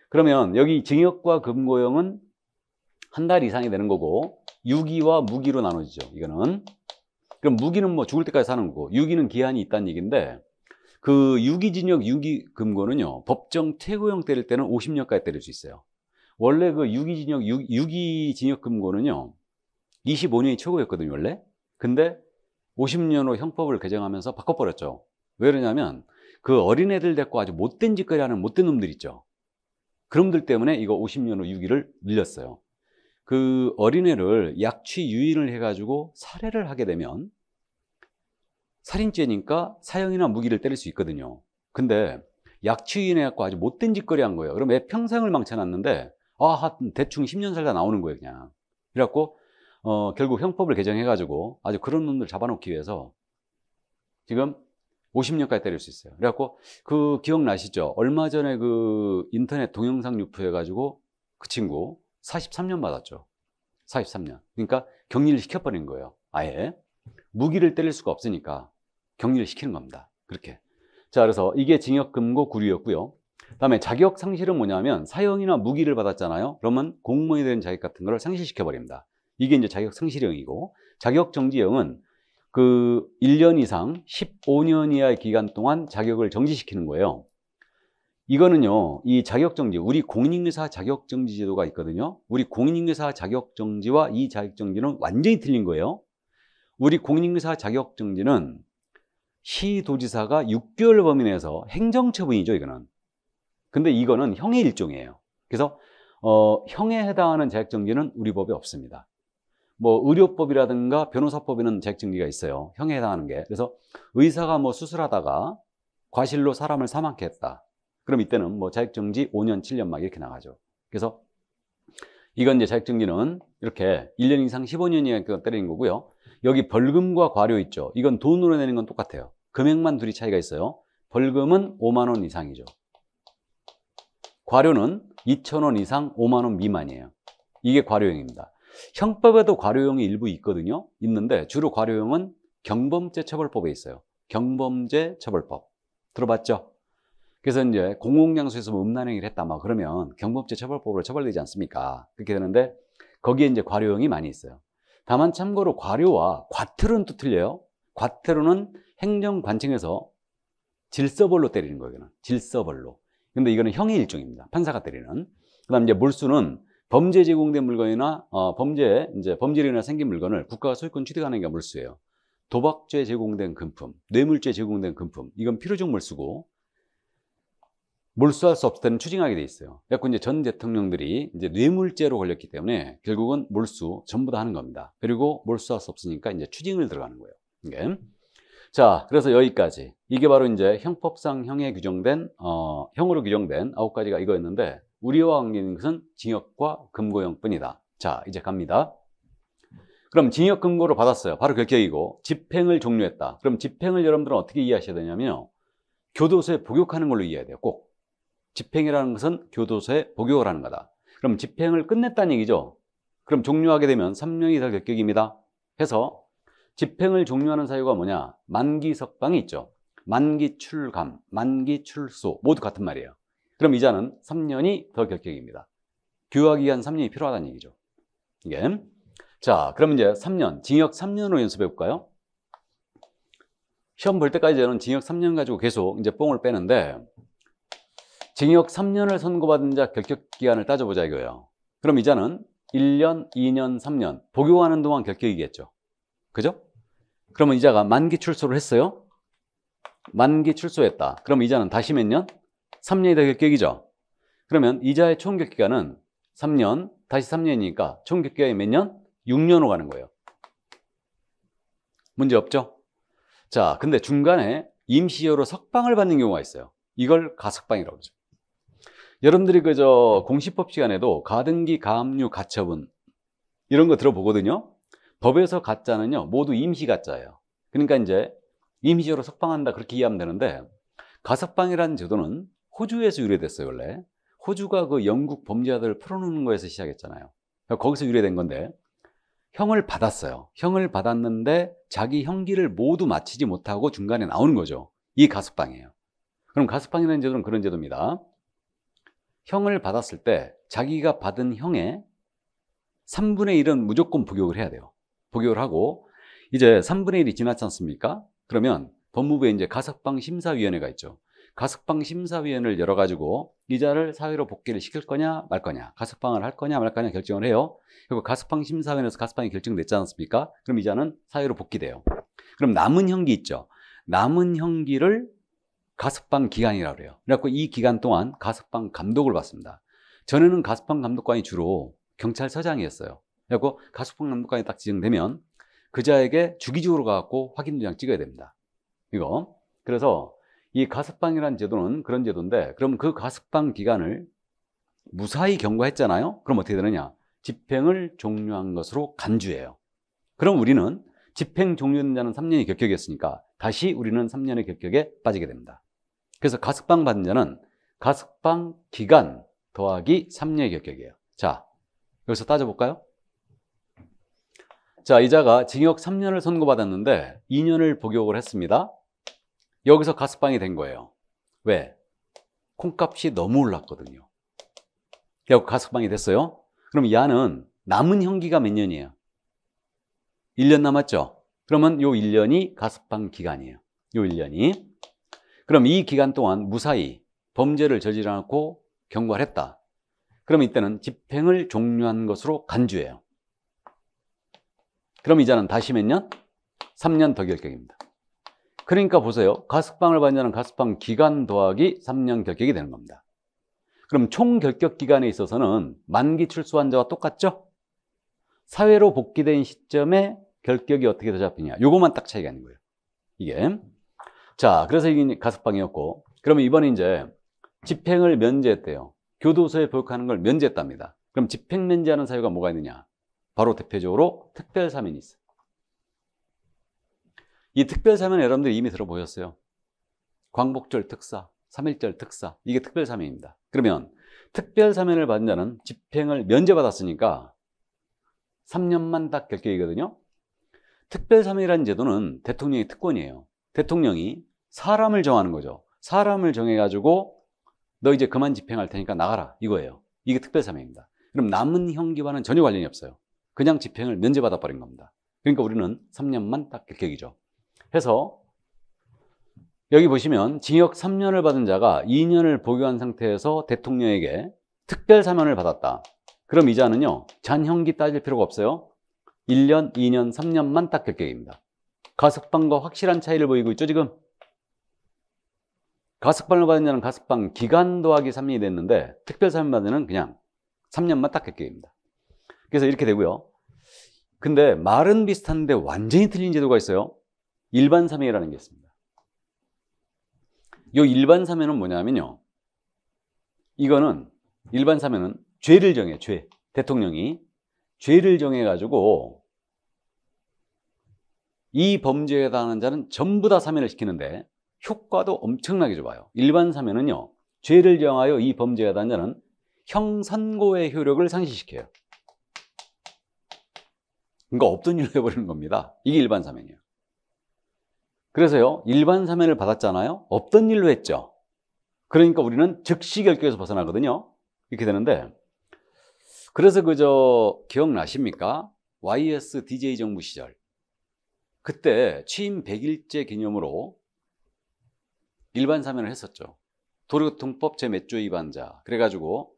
그러면 여기 징역과 금고형은 한 달 이상이 되는 거고 유기와 무기로 나눠지죠. 이거는. 그럼 무기는 뭐 죽을 때까지 사는 거고 유기는 기한이 있다는 얘기인데 그 유기징역 유기금고는요 법정 최고형 때릴 때는 50년까지 때릴 수 있어요. 원래 그 유기징역 유기징역금고는요 25년이 최고였거든요 원래. 근데 50년으로 형법을 개정하면서 바꿔버렸죠. 왜 그러냐면 그 어린애들 데리고 아주 못된 짓거리 하는 못된 놈들 있죠. 그놈들 때문에 이거 50년으로 유기를 늘렸어요. 그 어린애를 약취 유인을 해가지고 살해를 하게 되면 살인죄니까 사형이나 무기를 때릴 수 있거든요. 근데 약취 유인해갖고 아주 못된 짓거리 한 거예요. 그럼 애 평생을 망쳐놨는데 아 대충 10년 살다 나오는 거예요 그냥. 그래갖고 어, 결국 형법을 개정해가지고 아주 그런 놈들 잡아놓기 위해서 지금 50년까지 때릴 수 있어요. 그래갖고 그 기억나시죠? 얼마 전에 그 인터넷 동영상 유포해가지고 그 친구 43년 받았죠. 43년. 그러니까 격리를 시켜버린 거예요. 아예. 무기를 때릴 수가 없으니까 격리를 시키는 겁니다. 그렇게. 자, 그래서 이게 징역 금고 구류였고요. 다음에 자격 상실은 뭐냐면 사형이나 무기를 받았잖아요. 그러면 공무원이 되는 자격 같은 걸 상실시켜 버립니다. 이게 이제 자격 상실형이고 자격 정지형은 그 1년 이상 15년 이하의 기간 동안 자격을 정지시키는 거예요. 이거는요, 이 자격정지, 우리 공인인사 자격정지 제도가 있거든요. 우리 공인인사 자격정지와 이 자격정지는 완전히 틀린 거예요. 우리 공인인사 자격정지는 시도지사가 6개월 범위 내에서 행정처분이죠, 이거는. 근데 이거는 형의 일종이에요. 그래서, 어, 형에 해당하는 자격정지는 우리 법에 없습니다. 뭐, 의료법이라든가 변호사법에는 자격정지가 있어요. 형에 해당하는 게. 그래서 의사가 뭐 수술하다가 과실로 사람을 사망케 했다. 그럼 이때는 뭐 자격정지 5년, 7년 막 이렇게 나가죠. 그래서 이건 이제 자격정지는 이렇게 1년 이상 15년 이하 때리는 거고요. 여기 벌금과 과료 있죠. 이건 돈으로 내는 건 똑같아요. 금액만 둘이 차이가 있어요. 벌금은 5만 원 이상이죠. 과료는 2천 원 이상 5만 원 미만이에요. 이게 과료형입니다. 형법에도 과료형이 일부 있거든요. 있는데 주로 과료형은 경범죄 처벌법에 있어요. 경범죄 처벌법. 들어봤죠? 그래서 이제 공공장소에서 뭐 음란행위를 했다 막 그러면 경범죄 처벌법으로 처벌되지 않습니까? 그렇게 되는데 거기에 이제 과료형이 많이 있어요. 다만 참고로 과료와 과태료는 또 틀려요. 과태료는 행정관청에서 질서벌로 때리는 거예요. 질서벌로. 근데 이거는 형의 일종입니다. 판사가 때리는. 그다음 이제 몰수는 범죄 제공된 물건이나 어, 범죄 이제 범죄로 인해 생긴 물건을 국가가 소유권 취득하는 게 몰수예요. 도박죄 제공된 금품, 뇌물죄 제공된 금품, 이건 필요적 몰수고 몰수할 수 없을 때는 추징하게 돼 있어요. 그래서 이제 전 대통령들이 이제 뇌물죄로 걸렸기 때문에 결국은 몰수 전부 다 하는 겁니다. 그리고 몰수할 수 없으니까 이제 추징을 들어가는 거예요. 이게. 자, 그래서 여기까지. 이게 바로 이제 형법상 형에 규정된, 어, 형으로 규정된 아홉 가지가 이거였는데, 우리와 관계있는 것은 징역과 금고형 뿐이다. 자, 이제 갑니다. 그럼 징역 금고를 받았어요. 바로 결격이고, 집행을 종료했다. 그럼 집행을 여러분들은 어떻게 이해하셔야 되냐면요. 교도소에 복역하는 걸로 이해해야 돼요. 꼭. 집행이라는 것은 교도소에 복역을 하는 거다. 그럼 집행을 끝냈다는 얘기죠. 그럼 종료하게 되면 3년 이상 결격입니다. 해서 집행을 종료하는 사유가 뭐냐? 만기 석방이 있죠. 만기 출감, 만기 출소 모두 같은 말이에요. 그럼 이자는 3년이 더 결격입니다. 교화기간 3년이 필요하다는 얘기죠. 이게. 자, 그럼 이제 3년, 징역 3년으로 연습해 볼까요? 시험 볼 때까지 저는 징역 3년 가지고 계속 이제 뽕을 빼는데 징역 3년을 선고받은 자 결격 기간을 따져보자 이거예요. 그럼 이자는 1년, 2년, 3년 복용하는 동안 결격이겠죠. 그죠? 그러면 이자가 만기 출소를 했어요. 만기 출소했다. 그럼 이자는 다시 몇 년? 3년이 더 결격이죠. 그러면 이자의 총 결기간은 3년, 다시 3년이니까 총 결기간이 몇 년? 6년으로 가는 거예요. 문제 없죠? 자, 근데 중간에 임시효로 석방을 받는 경우가 있어요. 이걸 가석방이라고 그러죠. 여러분들이 그저 공시법 시간에도 가등기, 가압류, 가처분 이런 거 들어보거든요. 법에서 가짜는요 모두 임시 가짜예요. 그러니까 이제 임시적으로 석방한다 그렇게 이해하면 되는데 가석방이라는 제도는 호주에서 유래됐어요 원래. 호주가 그 영국 범죄자들을 풀어놓는 거에서 시작했잖아요. 거기서 유래된 건데 형을 받았어요. 형을 받았는데 자기 형기를 모두 마치지 못하고 중간에 나오는 거죠. 이 가석방이에요. 그럼 가석방이라는 제도는 그런 제도입니다. 형을 받았을 때 자기가 받은 형의 3분의 1은 무조건 복역을 해야 돼요. 복역을 하고 이제 3분의 1이 지났지 않습니까? 그러면 법무부에 이제 가석방 심사위원회가 있죠. 가석방 심사위원회를 열어가지고 이자를 사회로 복귀를 시킬 거냐 말 거냐 가석방을 할 거냐 말 거냐 결정을 해요. 그리고 가석방 심사위원회에서 가석방이 결정됐지 않습니까? 그럼 이자는 사회로 복귀돼요. 그럼 남은 형기 있죠. 남은 형기를 가석방 기간이라고 그래요. 그래갖고 이 기간 동안 가석방 감독을 받습니다. 전에는 가석방 감독관이 주로 경찰서장이었어요. 그래갖고 가석방 감독관이 딱 지정되면 그자에게 주기적으로 가갖고 확인 도장 찍어야 됩니다. 이거. 그래서 이 가석방이라는 제도는 그런 제도인데 그럼 그 가석방 기간을 무사히 경과했잖아요. 그럼 어떻게 되느냐? 집행을 종료한 것으로 간주해요. 그럼 우리는 집행 종료된 자는 3년이 결격이었으니까 다시 우리는 3년의 결격에 빠지게 됩니다. 그래서 가석방 받은 자는 가석방 기간 더하기 3년의 결격이에요. 자, 여기서 따져볼까요? 자, 이자가 징역 3년을 선고받았는데 2년을 복역을 했습니다. 여기서 가석방이 된 거예요. 왜? 콩값이 너무 올랐거든요. 그래서 가석방이 됐어요. 그럼 야는 남은 형기가 몇 년이에요? 1년 남았죠? 그러면 요 1년이 가석방 기간이에요. 요 1년이. 그럼 이 기간 동안 무사히 범죄를 저지르지 않고 경과를 했다. 그럼 이때는 집행을 종료한 것으로 간주해요. 그럼 이자는 다시 몇 년? 3년 더 결격입니다. 그러니까 보세요. 가석방을 받는 자는 가석방 기간 더하기 3년 결격이 되는 겁니다. 그럼 총 결격 기간에 있어서는 만기 출소한 자와 똑같죠? 사회로 복귀된 시점에 결격이 어떻게 더 잡히냐. 요것만 딱 차이가 있는 거예요. 이게. 자, 그래서 이게 가석방이었고, 그러면 이번에 이제 집행을 면제했대요. 교도소에 보역하는 걸 면제했답니다. 그럼 집행 면제하는 사유가 뭐가 있느냐? 바로 대표적으로 특별 사면이 있어요. 이 특별사면 여러분들이 이미 들어보셨어요. 광복절 특사, 3.1절 특사 이게 특별사면입니다. 그러면 특별사면을 받은 자는 집행을 면제받았으니까 3년만 딱 결격이거든요. 특별사면이라는 제도는 대통령의 특권이에요. 대통령이 사람을 정하는 거죠. 사람을 정해가지고 너 이제 그만 집행할 테니까 나가라 이거예요. 이게 특별사면입니다. 그럼 남은 형기와는 전혀 관련이 없어요. 그냥 집행을 면제받아 버린 겁니다. 그러니까 우리는 3년만 딱 결격이죠. 해서 여기 보시면 징역 3년을 받은 자가 2년을 복유한 상태에서 대통령에게 특별 사면을 받았다. 그럼 이 자는요, 잔형기 따질 필요가 없어요. 1년, 2년, 3년만 딱 결격입니다. 가석방과 확실한 차이를 보이고 있죠, 지금? 가석방을 받은 자는 가석방 기간 더하기 3년이 됐는데 특별 사면 받은 자는 그냥 3년만 딱 결격입니다. 그래서 이렇게 되고요. 근데 말은 비슷한데 완전히 틀린 제도가 있어요. 일반 사면이라는 게 있습니다. 이 일반 사면은 뭐냐면요. 이거는 일반 사면은 죄를 정해, 죄. 대통령이 죄를 정해 가지고 이 범죄에 해당하는 자는 전부 다 사면을 시키는데 효과도 엄청나게 좋아요. 일반 사면은요, 죄를 정하여 이 범죄에 해당하는 자는 형 선고의 효력을 상실시켜요. 그러니까 없던 일로 해버리는 겁니다. 이게 일반 사면이에요. 그래서요, 일반 사면을 받았잖아요. 없던 일로 했죠. 그러니까 우리는 즉시 결격에서 벗어나거든요. 이렇게 되는데, 그래서 그저 기억나십니까? YS DJ 정부 시절. 그때 취임 100일째 기념으로 일반 사면을 했었죠. 도로교통법 제 몇 조 위반자. 그래가지고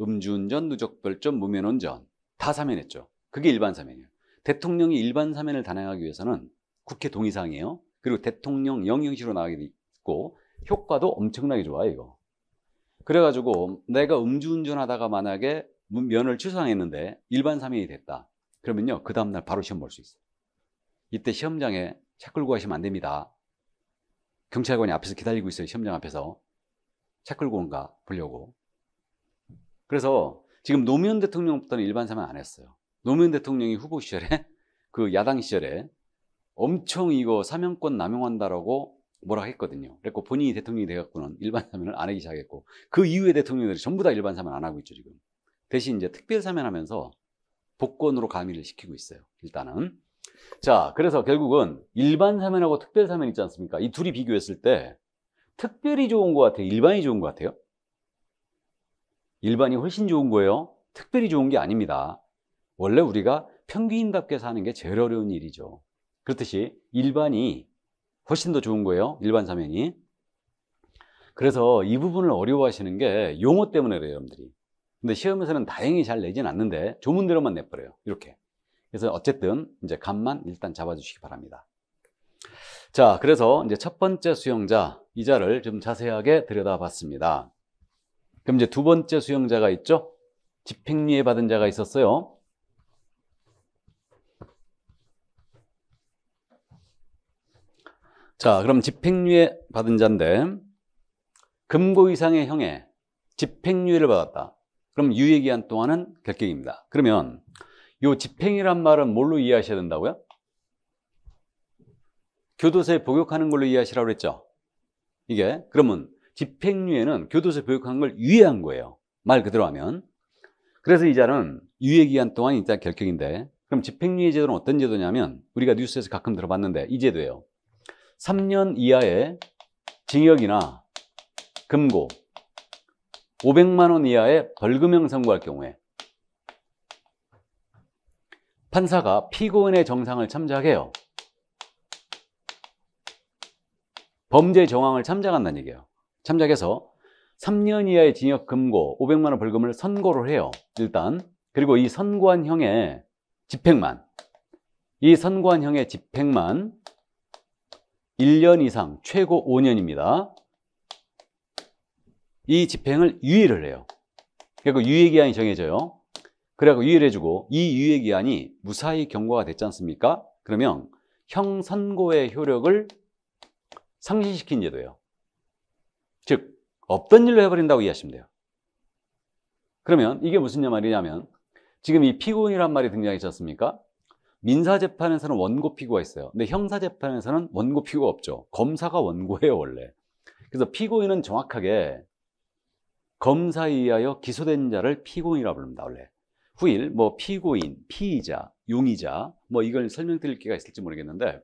음주운전, 누적별점, 무면운전 다 사면했죠. 그게 일반 사면이에요. 대통령이 일반 사면을 단행하기 위해서는 국회 동의사항이에요. 그리고 대통령 영영시로 나가게 있고 효과도 엄청나게 좋아요 이거. 그래가지고 내가 음주운전 하다가 만약에 면을 취소했는데 일반 사면이 됐다. 그러면요 그 다음날 바로 시험 볼 수 있어요. 이때 시험장에 차 끌고 가시면 안 됩니다. 경찰관이 앞에서 기다리고 있어요 시험장 앞에서. 차 끌고 온가 보려고. 그래서 지금 노무현 대통령부터는 일반 사면 안 했어요. 노무현 대통령이 후보 시절에 그 야당 시절에 엄청 이거 사면권 남용한다라고 뭐라 했거든요. 그래고 본인이 대통령이 돼갖고는 일반 사면을 안 하기 시작했고 그 이후에 대통령들이 전부 다 일반 사면 안 하고 있죠 지금. 대신 이제 특별 사면하면서 복권으로 가미를 시키고 있어요. 일단은 자 그래서 결국은 일반 사면하고 특별 사면 있지 않습니까? 이 둘이 비교했을 때 특별히 좋은 것 같아요. 일반이 좋은 것 같아요. 일반이 훨씬 좋은 거예요. 특별히 좋은 게 아닙니다. 원래 우리가 평균인답게 사는 게 제일 어려운 일이죠. 그렇듯이 일반이 훨씬 더 좋은 거예요. 일반 사면이. 그래서 이 부분을 어려워하시는 게 용어 때문에 그래요, 여러분들이. 근데 시험에서는 다행히 잘 내진 않는데 조문대로만 내버려요. 이렇게. 그래서 어쨌든 이제 감만 일단 잡아주시기 바랍니다. 자, 그래서 이제 첫 번째 수용자, 이자를 좀 자세하게 들여다봤습니다. 그럼 이제 두 번째 수용자가 있죠? 집행유예 받은 자가 있었어요. 자, 그럼 집행유예 받은 자인데 금고 이상의 형에 집행유예를 받았다. 그럼 유예기한 동안은 결격입니다. 그러면 이 집행이란 말은 뭘로 이해하셔야 된다고요? 교도소에 복역하는 걸로 이해하시라고 그랬죠? 이게 그러면 집행유예는 교도소에 복역하는 걸 유예한 거예요. 말 그대로 하면. 그래서 이 자는 유예기한 동안 일단 결격인데 그럼 집행유예 제도는 어떤 제도냐면 우리가 뉴스에서 가끔 들어봤는데 이 제도예요. 3년 이하의 징역이나 금고 500만 원 이하의 벌금형 선고할 경우에 판사가 피고인의 정상을 참작해요. 범죄 정황을 참작한다는 얘기예요. 참작해서 3년 이하의 징역 금고 500만 원 벌금을 선고를 해요. 일단 그리고 이 선고한 형의 집행만 이 선고한 형의 집행만 1년 이상, 최고 5년입니다. 이 집행을 유예를 해요. 그리고 유예 기한이 정해져요. 그래갖고 유예를 해주고 이 유예 기한이 무사히 경고가 됐지 않습니까? 그러면 형 선고의 효력을 상실시킨 제도예요. 즉 없던 일로 해버린다고 이해하시면 돼요. 그러면 이게 무슨 말이냐면 지금 이 피고인이란 말이 등장했지 않습니까? 민사재판에서는 원고 피고가 있어요. 근데 형사재판에서는 원고 피고가 없죠. 검사가 원고예요, 원래. 그래서 피고인은 정확하게 검사에 의하여 기소된 자를 피고인이라고 부릅니다. 원래 후일 뭐 피고인, 피의자, 용의자 뭐 이걸 설명드릴 기회가 있을지 모르겠는데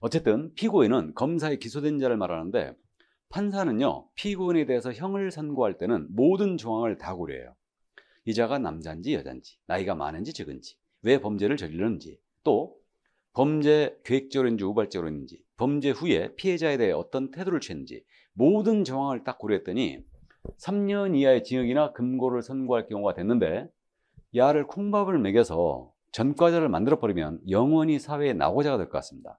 어쨌든 피고인은 검사에 기소된 자를 말하는데 판사는요 피고인에 대해서 형을 선고할 때는 모든 조항을 다 고려해요. 이 자가 남자인지 여자인지 나이가 많은지 적은지 왜 범죄를 저질렀는지 또 범죄 계획적으로인지 우발적으로 했는지 범죄 후에 피해자에 대해 어떤 태도를 취했는지 모든 정황을 딱 고려했더니 3년 이하의 징역이나 금고를 선고할 경우가 됐는데 야를 콩밥을 먹여서 전과자를 만들어 버리면 영원히 사회에 나고자가 될 것 같습니다.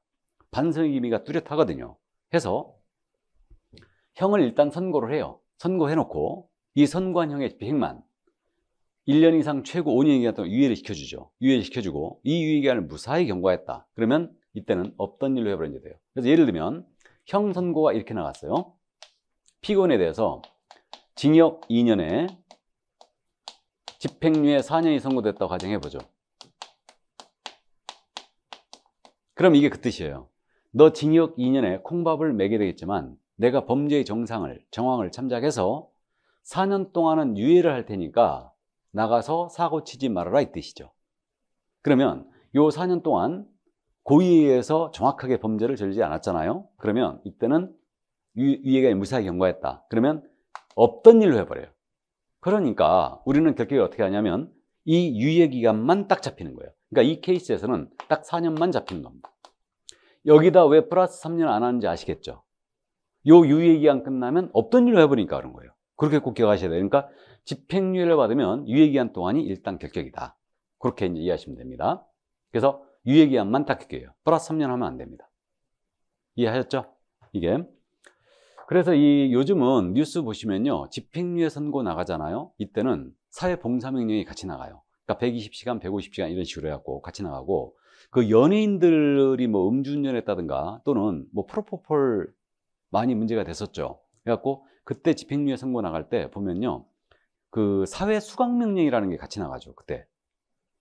반성의 기미가 뚜렷하거든요. 해서 형을 일단 선고를 해요. 선고해놓고 이 선고한 형의 비행만 1년 이상 최고 5년 기간 동안 유예를 시켜주죠. 유예를 시켜주고 이 유예 기간을 무사히 경과했다. 그러면 이때는 없던 일로 해버리게 돼요. 그래서 예를 들면 형 선고가 이렇게 나갔어요. 피고인에 대해서 징역 2년에 집행유예 4년이 선고됐다고 가정해보죠. 그럼 이게 그 뜻이에요. 너 징역 2년에 콩밥을 매게 되겠지만 내가 범죄의 정상을, 정황을 참작해서 4년 동안은 유예를 할 테니까 나가서 사고 치지 말아라 이 뜻이죠. 그러면 요 4년 동안 고의에 의해서 정확하게 범죄를 저지르지 않았잖아요. 그러면 이때는 유, 유예가 무사히 경과했다. 그러면 없던 일로 해버려요. 그러니까 우리는 결국에 어떻게 하냐면 이 유예 기간만 딱 잡히는 거예요. 그러니까 이 케이스에서는 딱 4년만 잡히는 겁니다. 여기다 왜 플러스 3년 안 하는지 아시겠죠? 요 유예 기간 끝나면 없던 일로 해버리니까 그런 거예요. 그렇게 꼭 기억하셔야 돼요. 그러니까 집행유예를 받으면 유예기한 동안이 일단 결격이다. 그렇게 이제 이해하시면 됩니다. 그래서 유예기한만 딱 결격해요. 플러스 3년 하면 안 됩니다. 이해하셨죠? 이게. 그래서 이 요즘은 뉴스 보시면요. 집행유예 선고 나가잖아요. 이때는 사회봉사명령이 같이 나가요. 그러니까 120시간, 150시간 이런 식으로 해갖고 같이 나가고 그 연예인들이 뭐 음주운전했다든가 또는 뭐 프로포폴 많이 문제가 됐었죠. 그래갖고 그때 집행유예 선고 나갈 때 보면요. 그 사회 수강 명령이라는 게 같이 나가죠. 그때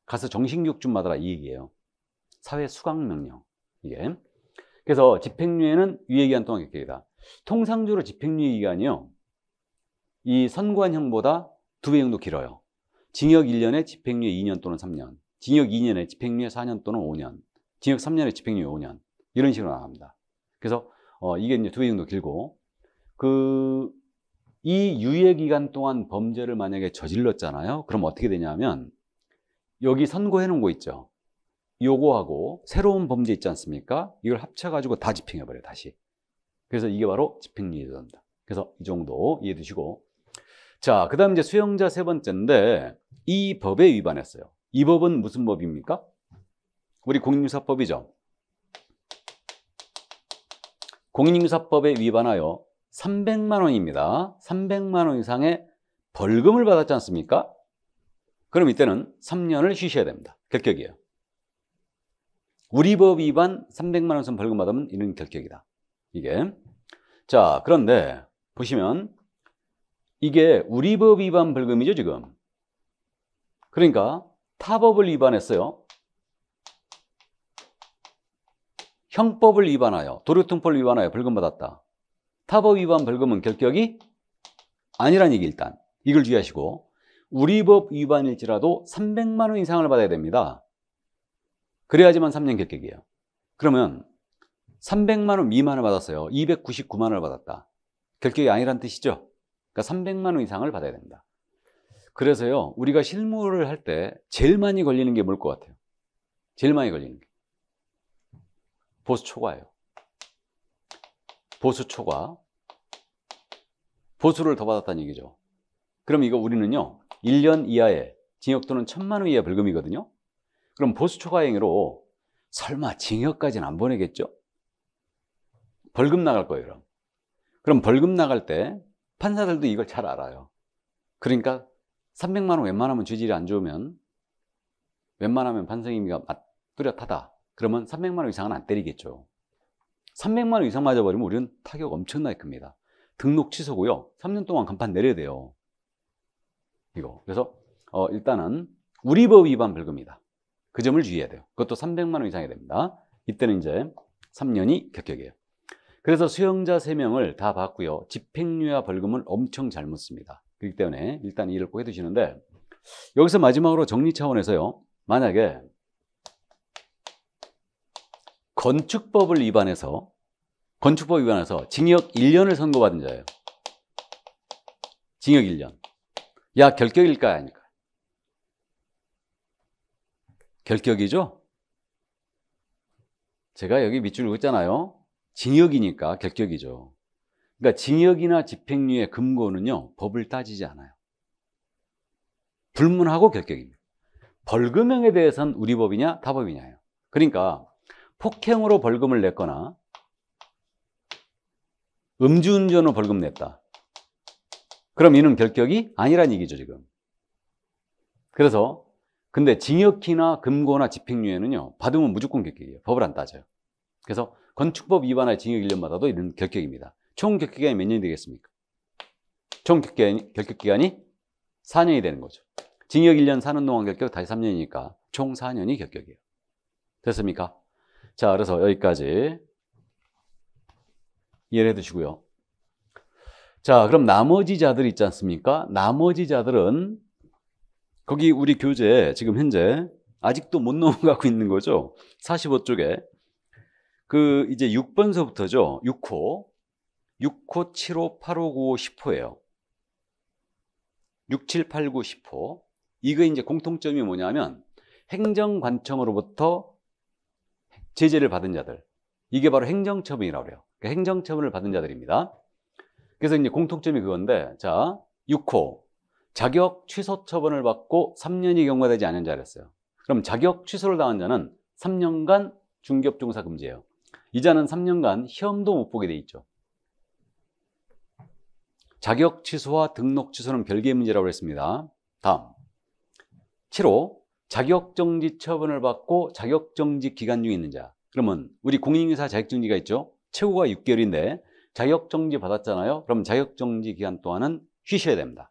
가서 정신 교육 좀 받아라 이 얘기예요. 사회 수강 명령 이게 그래서 집행유예는 유예 기간 동안 격격이다. 통상적으로 집행유예 기간이요. 이 선고한 형보다 두 배 정도 길어요. 징역 1년에 집행유예 2년 또는 3년, 징역 2년에 집행유예 4년 또는 5년, 징역 3년에 집행유예 5년 이런 식으로 나갑니다. 그래서 어, 이게 이제 두 배 정도 길고 그 이 유예 기간 동안 범죄를 만약에 저질렀잖아요. 그럼 어떻게 되냐면 여기 선고해 놓은 거 있죠. 요거하고 새로운 범죄 있지 않습니까? 이걸 합쳐 가지고 다 집행해 버려요, 다시. 그래서 이게 바로 집행유예입니다. 그래서 이 정도 이해해 두시고 자, 그 다음 이제 수용자 세 번째인데 이 법에 위반했어요. 이 법은 무슨 법입니까? 우리 공인유사법이죠. 공인유사법에 위반하여 300만 원입니다. 300만 원 이상의 벌금을 받았지 않습니까? 그럼 이때는 3년을 쉬셔야 됩니다. 결격이에요. 우리 법 위반 300만 원선 벌금 받으면 이런 결격이다. 이게. 자, 그런데 보시면 이게 우리 법 위반 벌금이죠, 지금. 그러니까 타법을 위반했어요. 형법을 위반하여 도로통법을 위반하여 벌금 받았다. 타법 위반 벌금은 결격이 아니란 얘기 일단 이걸 주의하시고 우리 법 위반일지라도 300만 원 이상을 받아야 됩니다. 그래야지만 3년 결격이에요. 그러면 300만 원 미만을 받았어요. 299만 원을 받았다. 결격이 아니란 뜻이죠. 그러니까 300만 원 이상을 받아야 됩니다. 그래서요, 우리가 실무를 할 때 제일 많이 걸리는 게 뭘 것 같아요? 제일 많이 걸리는 게 보수 초과예요. 보수 초과. 보수를 더 받았다는 얘기죠. 그럼 이거 우리는요, 1년 이하의 징역 또는 천만 원 이하 벌금이거든요. 그럼 보수 초과 행위로 설마 징역까지는 안 보내겠죠? 벌금 나갈 거예요, 그럼. 그럼 벌금 나갈 때 판사들도 이걸 잘 알아요. 그러니까 300만 원 웬만하면 죄질이 안 좋으면 웬만하면 판사님이가 뚜렷하다. 그러면 300만 원 이상은 안 때리겠죠. 300만 원 이상 맞아버리면 우리는 타격 엄청나게 큽니다. 등록 취소고요. 3년 동안 간판 내려야 돼요. 이거. 그래서 어, 일단은 우리 법 위반 벌금이다. 그 점을 주의해야 돼요. 그것도 300만 원 이상이 됩니다. 이때는 이제 3년이 격격이에요. 그래서 수용자 3명을 다 받고요. 집행유예 벌금을 엄청 잘못 씁니다. 그렇기 때문에 일단 이해를 꼭 해두시는데 여기서 마지막으로 정리 차원에서요. 만약에 건축법을 위반해서 건축법 위반해서 징역 1년을 선고받은 자예요. 징역 1년. 야, 결격일까 아닐까? 결격이죠? 제가 여기 밑줄 긋잖아요. 징역이니까 결격이죠. 그러니까 징역이나 집행유예 금고는요, 법을 따지지 않아요. 불문하고 결격입니다. 벌금형에 대해서는 우리 법이냐, 타 법이냐요. 그러니까 폭행으로 벌금을 냈거나 음주운전으로 벌금 냈다. 그럼 이는 결격이 아니란 얘기죠, 지금. 그래서 근데 징역이나 금고나 집행유예는요, 받으면 무조건 결격이에요. 법을 안 따져요. 그래서 건축법 위반할 징역 1년 받아도 이런 결격입니다. 총 결격기간이 몇 년이 되겠습니까? 총 결격기간이 4년이 되는 거죠. 징역 1년 사는 동안 결격 다시 3년이니까 총 4년이 결격이에요. 됐습니까? 자, 그래서 여기까지 이해를 해 두시고요. 자, 그럼 나머지 자들 있지 않습니까? 나머지 자들은 거기 우리 교재 지금 현재 아직도 못 넘어가고 있는 거죠. 45쪽에 그 이제 6번서부터죠. 6호. 6호, 7호, 8호, 9호, 10호예요. 6, 7, 8, 9, 10호. 이거 이제 공통점이 뭐냐면 행정관청으로부터 제재를 받은 자들. 이게 바로 행정처분이라고 그래요. 그러니까 행정처분을 받은 자들입니다. 그래서 이제 공통점이 그건데, 자, 6호. 자격 취소 처분을 받고 3년이 경과되지 않은 자였어요. 그럼 자격 취소를 당한 자는 3년간 중개업종사 금지예요. 이 자는 3년간 시험도 못 보게 돼 있죠. 자격 취소와 등록 취소는 별개의 문제라고 했습니다. 다음. 7호. 자격정지 처분을 받고 자격정지 기간 중에 있는 자. 그러면 우리 공인인사 자격정지가 있죠. 최고가 6개월인데 자격정지 받았잖아요. 그럼 자격정지 기간 동안은 쉬셔야 됩니다.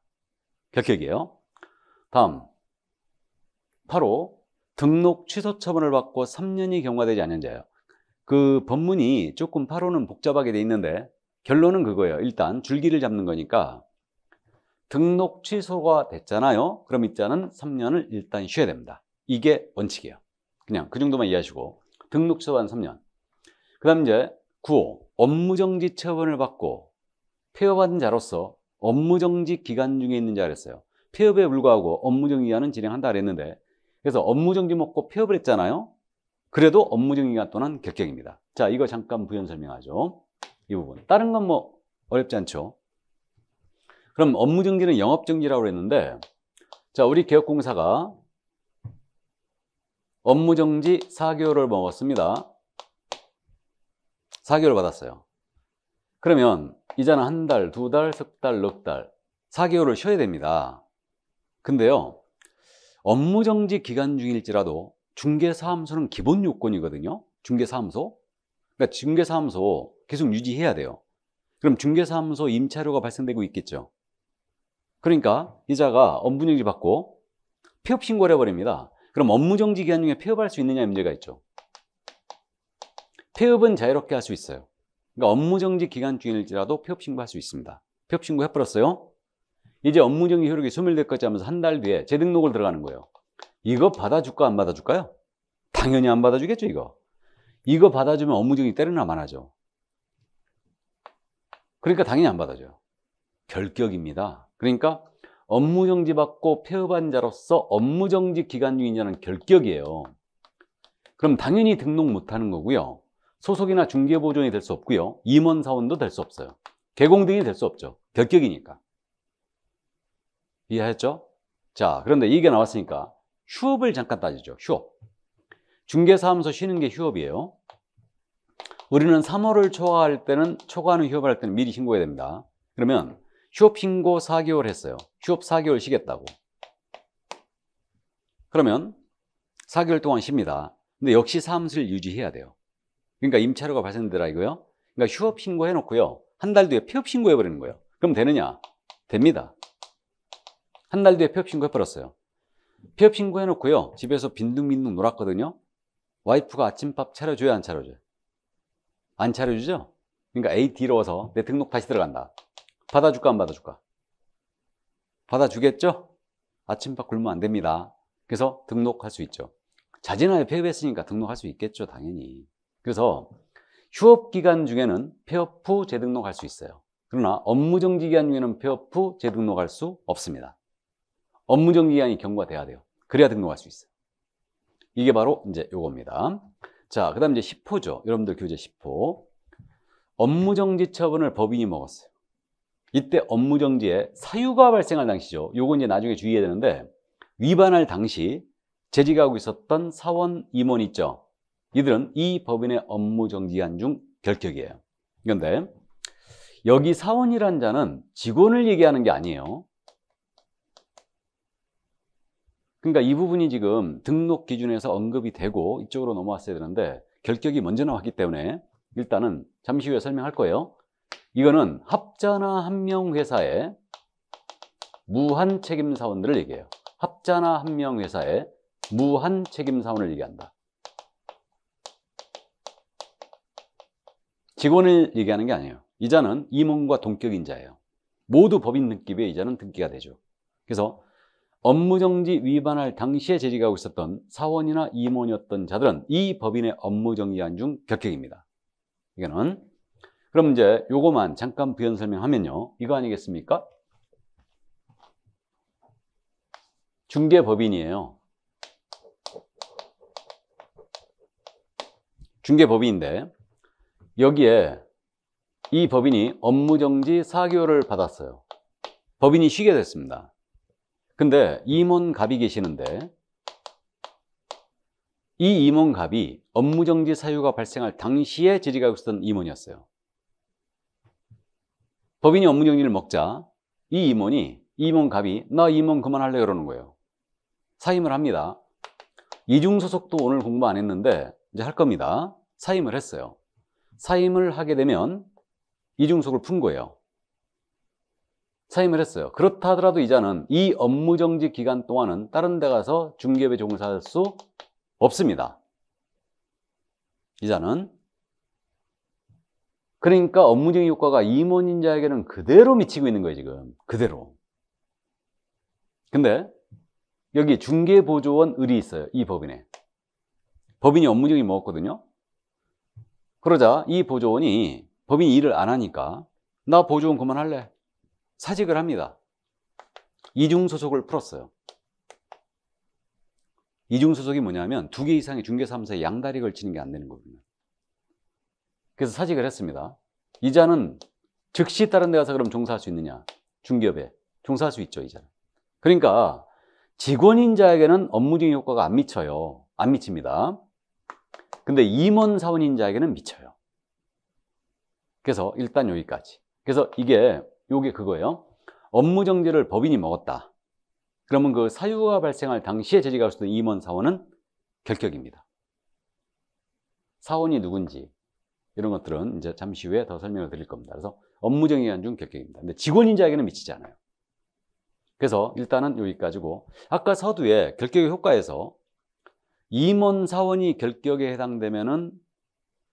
결격이에요. 다음. 8호. 등록 취소 처분을 받고 3년이 경과되지 않은 자예요. 그 법문이 조금 8호는 복잡하게 돼 있는데 결론은 그거예요. 일단 줄기를 잡는 거니까 등록 취소가 됐잖아요. 그럼 이 자는 3년을 일단 쉬어야 됩니다. 이게 원칙이에요. 그냥 그 정도만 이해하시고 등록 취소한 3년. 그 다음 이제 9호 업무정지 처분을 받고 폐업한 자로서 업무정지 기간 중에 있는 자 그랬어요. 폐업에 불구하고 업무정지 기간은 진행한다 그랬는데 그래서 업무정지 먹고 폐업을 했잖아요. 그래도 업무정지 기간 또는 결격입니다. 자, 이거 잠깐 부연 설명하죠. 이 부분. 다른 건 뭐 어렵지 않죠. 그럼 업무 정지는 영업 정지라고 그랬는데 자, 우리 개업공사가 업무 정지 4개월을 먹었습니다. 4개월 받았어요. 그러면 이자는 한 달, 두 달, 석 달, 넉 달, 4개월을 쉬어야 됩니다. 근데요, 업무 정지 기간 중일지라도 중개사무소는 기본 요건이거든요. 중개사무소. 그러니까 중개사무소 계속 유지해야 돼요. 그럼 중개사무소 임차료가 발생되고 있겠죠. 그러니까 이자가 업무정지 받고 폐업 신고를 해버립니다. 그럼 업무정지 기간 중에 폐업할 수 있느냐 문제가 있죠. 폐업은 자유롭게 할 수 있어요. 그러니까 업무정지 기간 중일지라도 폐업 신고할 수 있습니다. 폐업 신고 해버렸어요. 이제 업무정지 효력이 소멸될것지 하면서 한 달 뒤에 재등록을 들어가는 거예요. 이거 받아줄까 안 받아줄까요? 당연히 안 받아주겠죠 이거. 이거 받아주면 업무정지 때려나 만하죠. 그러니까 당연히 안 받아줘요. 결격입니다. 그러니까 업무정지 받고 폐업한 자로서 업무정지 기간 중인 자는 결격이에요. 그럼 당연히 등록 못하는 거고요. 소속이나 중개보존이 될 수 없고요. 임원사원도 될 수 없어요. 개공 등이 될 수 없죠. 결격이니까. 이해했죠? 자, 그런데 이게 나왔으니까 휴업을 잠깐 따지죠. 휴업. 중개사무소 쉬는 게 휴업이에요. 우리는 3월을 초과할 때는 초과하는 휴업을 할 때는 미리 신고해야 됩니다. 그러면 휴업 신고 4개월 했어요. 휴업 4개월 쉬겠다고. 그러면 4개월 동안 쉽니다. 근데 역시 사무실 유지해야 돼요. 그러니까 임차료가 발생되라 이거요. 그러니까 휴업 신고 해 놓고요. 한 달 뒤에 폐업 신고해 버리는 거예요. 그럼 되느냐? 됩니다. 한 달 뒤에 폐업 신고 해 버렸어요. 폐업 신고 해 놓고요. 집에서 빈둥빈둥 놀았거든요. 와이프가 아침밥 차려줘야 안 차려줘요? 안 차려주죠? 그러니까 AT로 와서 내 등록 다시 들어간다. 받아줄까 안 받아줄까? 받아주겠죠? 아침밥 굶으면 안 됩니다. 그래서 등록할 수 있죠. 자진하에 폐업했으니까 등록할 수 있겠죠, 당연히. 그래서 휴업 기간 중에는 폐업 후 재등록할 수 있어요. 그러나 업무 정지 기간 중에는 폐업 후 재등록할 수 없습니다. 업무 정지 기간이 경과 돼야 돼요. 그래야 등록할 수 있어요. 이게 바로 이제 요겁니다. 자, 그 다음 이제 10호죠. 여러분들 교재 10호. 업무 정지 처분을 법인이 먹었어요. 이때 업무 정지에 사유가 발생할 당시죠. 요거 이제 나중에 주의해야 되는데 위반할 당시 재직하고 있었던 사원 임원 있죠. 이들은 이 법인의 업무 정지한 중 결격이에요. 그런데 여기 사원이란 자는 직원을 얘기하는 게 아니에요. 그러니까 이 부분이 지금 등록 기준에서 언급이 되고 이쪽으로 넘어왔어야 되는데 결격이 먼저 나왔기 때문에 일단은 잠시 후에 설명할 거예요. 이거는 합자나 한 명 회사의 무한 책임 사원들을 얘기해요. 합자나 한 명 회사의 무한 책임 사원을 얘기한다. 직원을 얘기하는 게 아니에요. 이자는 임원과 동격 인자예요. 모두 법인 등기부에 이자는 등기가 되죠. 그래서 업무정지 위반할 당시에 재직하고 있었던 사원이나 임원이었던 자들은 이 법인의 업무정지한 중 결격입니다. 이거는 그럼 이제 요거만 잠깐 부연 설명하면요. 이거 아니겠습니까? 중개법인이에요. 중개법인인데 여기에 이 법인이 업무정지 4개월을 받았어요. 법인이 쉬게 됐습니다. 근데 임원갑이 계시는데 이 임원갑이 업무정지 사유가 발생할 당시에 재직하고 있었던 임원이었어요. 법인이 업무정지를 먹자 이 임원이 임원갑이 나 임원 그만할래 그러는 거예요. 사임을 합니다. 이중소속도 오늘 공부 안 했는데 이제 할 겁니다. 사임을 했어요. 사임을 하게 되면 이중속을 푼 거예요. 사임을 했어요. 그렇다 하더라도 이자는 이 업무정지 기간 동안은 다른 데 가서 중개업에 종사할 수 없습니다. 이자는 그러니까 업무정지 효과가 임원인자에게는 그대로 미치고 있는 거예요, 지금. 그대로. 근데 여기 중개보조원 을이 있어요, 이 법인에. 법인이 업무정지 먹었거든요. 그러자 이 보조원이 법인이 일을 안 하니까 나 보조원 그만할래. 사직을 합니다. 이중소속을 풀었어요. 이중소속이 뭐냐면 두 개 이상의 중개사무소에 양다리 걸치는 게 안 되는 거거든요. 그래서 사직을 했습니다. 이자는 즉시 다른 데 가서 그럼 종사할 수 있느냐? 중기업에 종사할 수 있죠, 이자는. 그러니까 직원인 자에게는 업무적인 효과가 안 미쳐요. 안 미칩니다. 근데 임원 사원인 자에게는 미쳐요. 그래서 일단 여기까지. 그래서 이게 요게 그거예요. 업무 정지를 법인이 먹었다. 그러면 그 사유가 발생할 당시에 재직할 수 있는 임원 사원은 결격입니다. 사원이 누군지 이런 것들은 이제 잠시 후에 더 설명을 드릴 겁니다. 그래서 업무정의한 중 결격입니다. 근데 직원인자에게는 미치지 않아요. 그래서 일단은 여기까지고 아까 서두에 결격의 효과에서 임원 사원이 결격에 해당되면은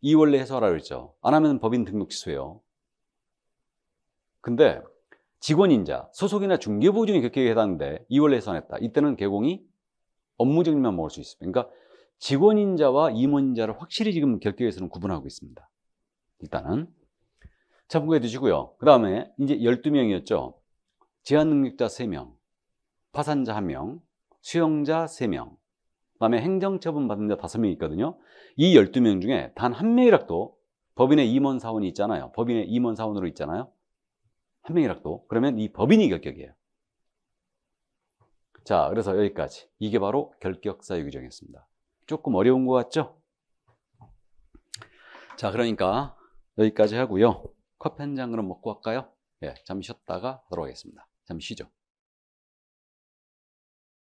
이 원래 해소하라고 했죠. 안 하면 법인 등록 취소예요. 근데 직원인자, 소속이나 중개보증이 결격에 해당돼 이 원래 해소했다. 이때는 개공이 업무적인만 먹을 수 있습니다. 그러니까 직원인자와 임원인자를 확실히 지금 결격에서는 구분하고 있습니다. 일단은 참고해 두시고요. 그 다음에 이제 12명이었죠. 제한 능력자 3명, 파산자 1명, 수용자 3명, 그 다음에 행정처분 받은 자 5명 있거든요. 이 12명 중에 단 한 명이라도 법인의 임원 사원이 있잖아요. 법인의 임원 사원으로 있잖아요. 한 명이라도 그러면 이 법인이 결격이에요. 자, 그래서 여기까지. 이게 바로 결격사유 규정이었습니다. 조금 어려운 것 같죠? 자, 그러니까 여기까지 하고요. 커피 한 잔 그럼 먹고 갈까요? 예, 잠시 쉬었다가 하도록 하겠습니다. 잠시 쉬죠.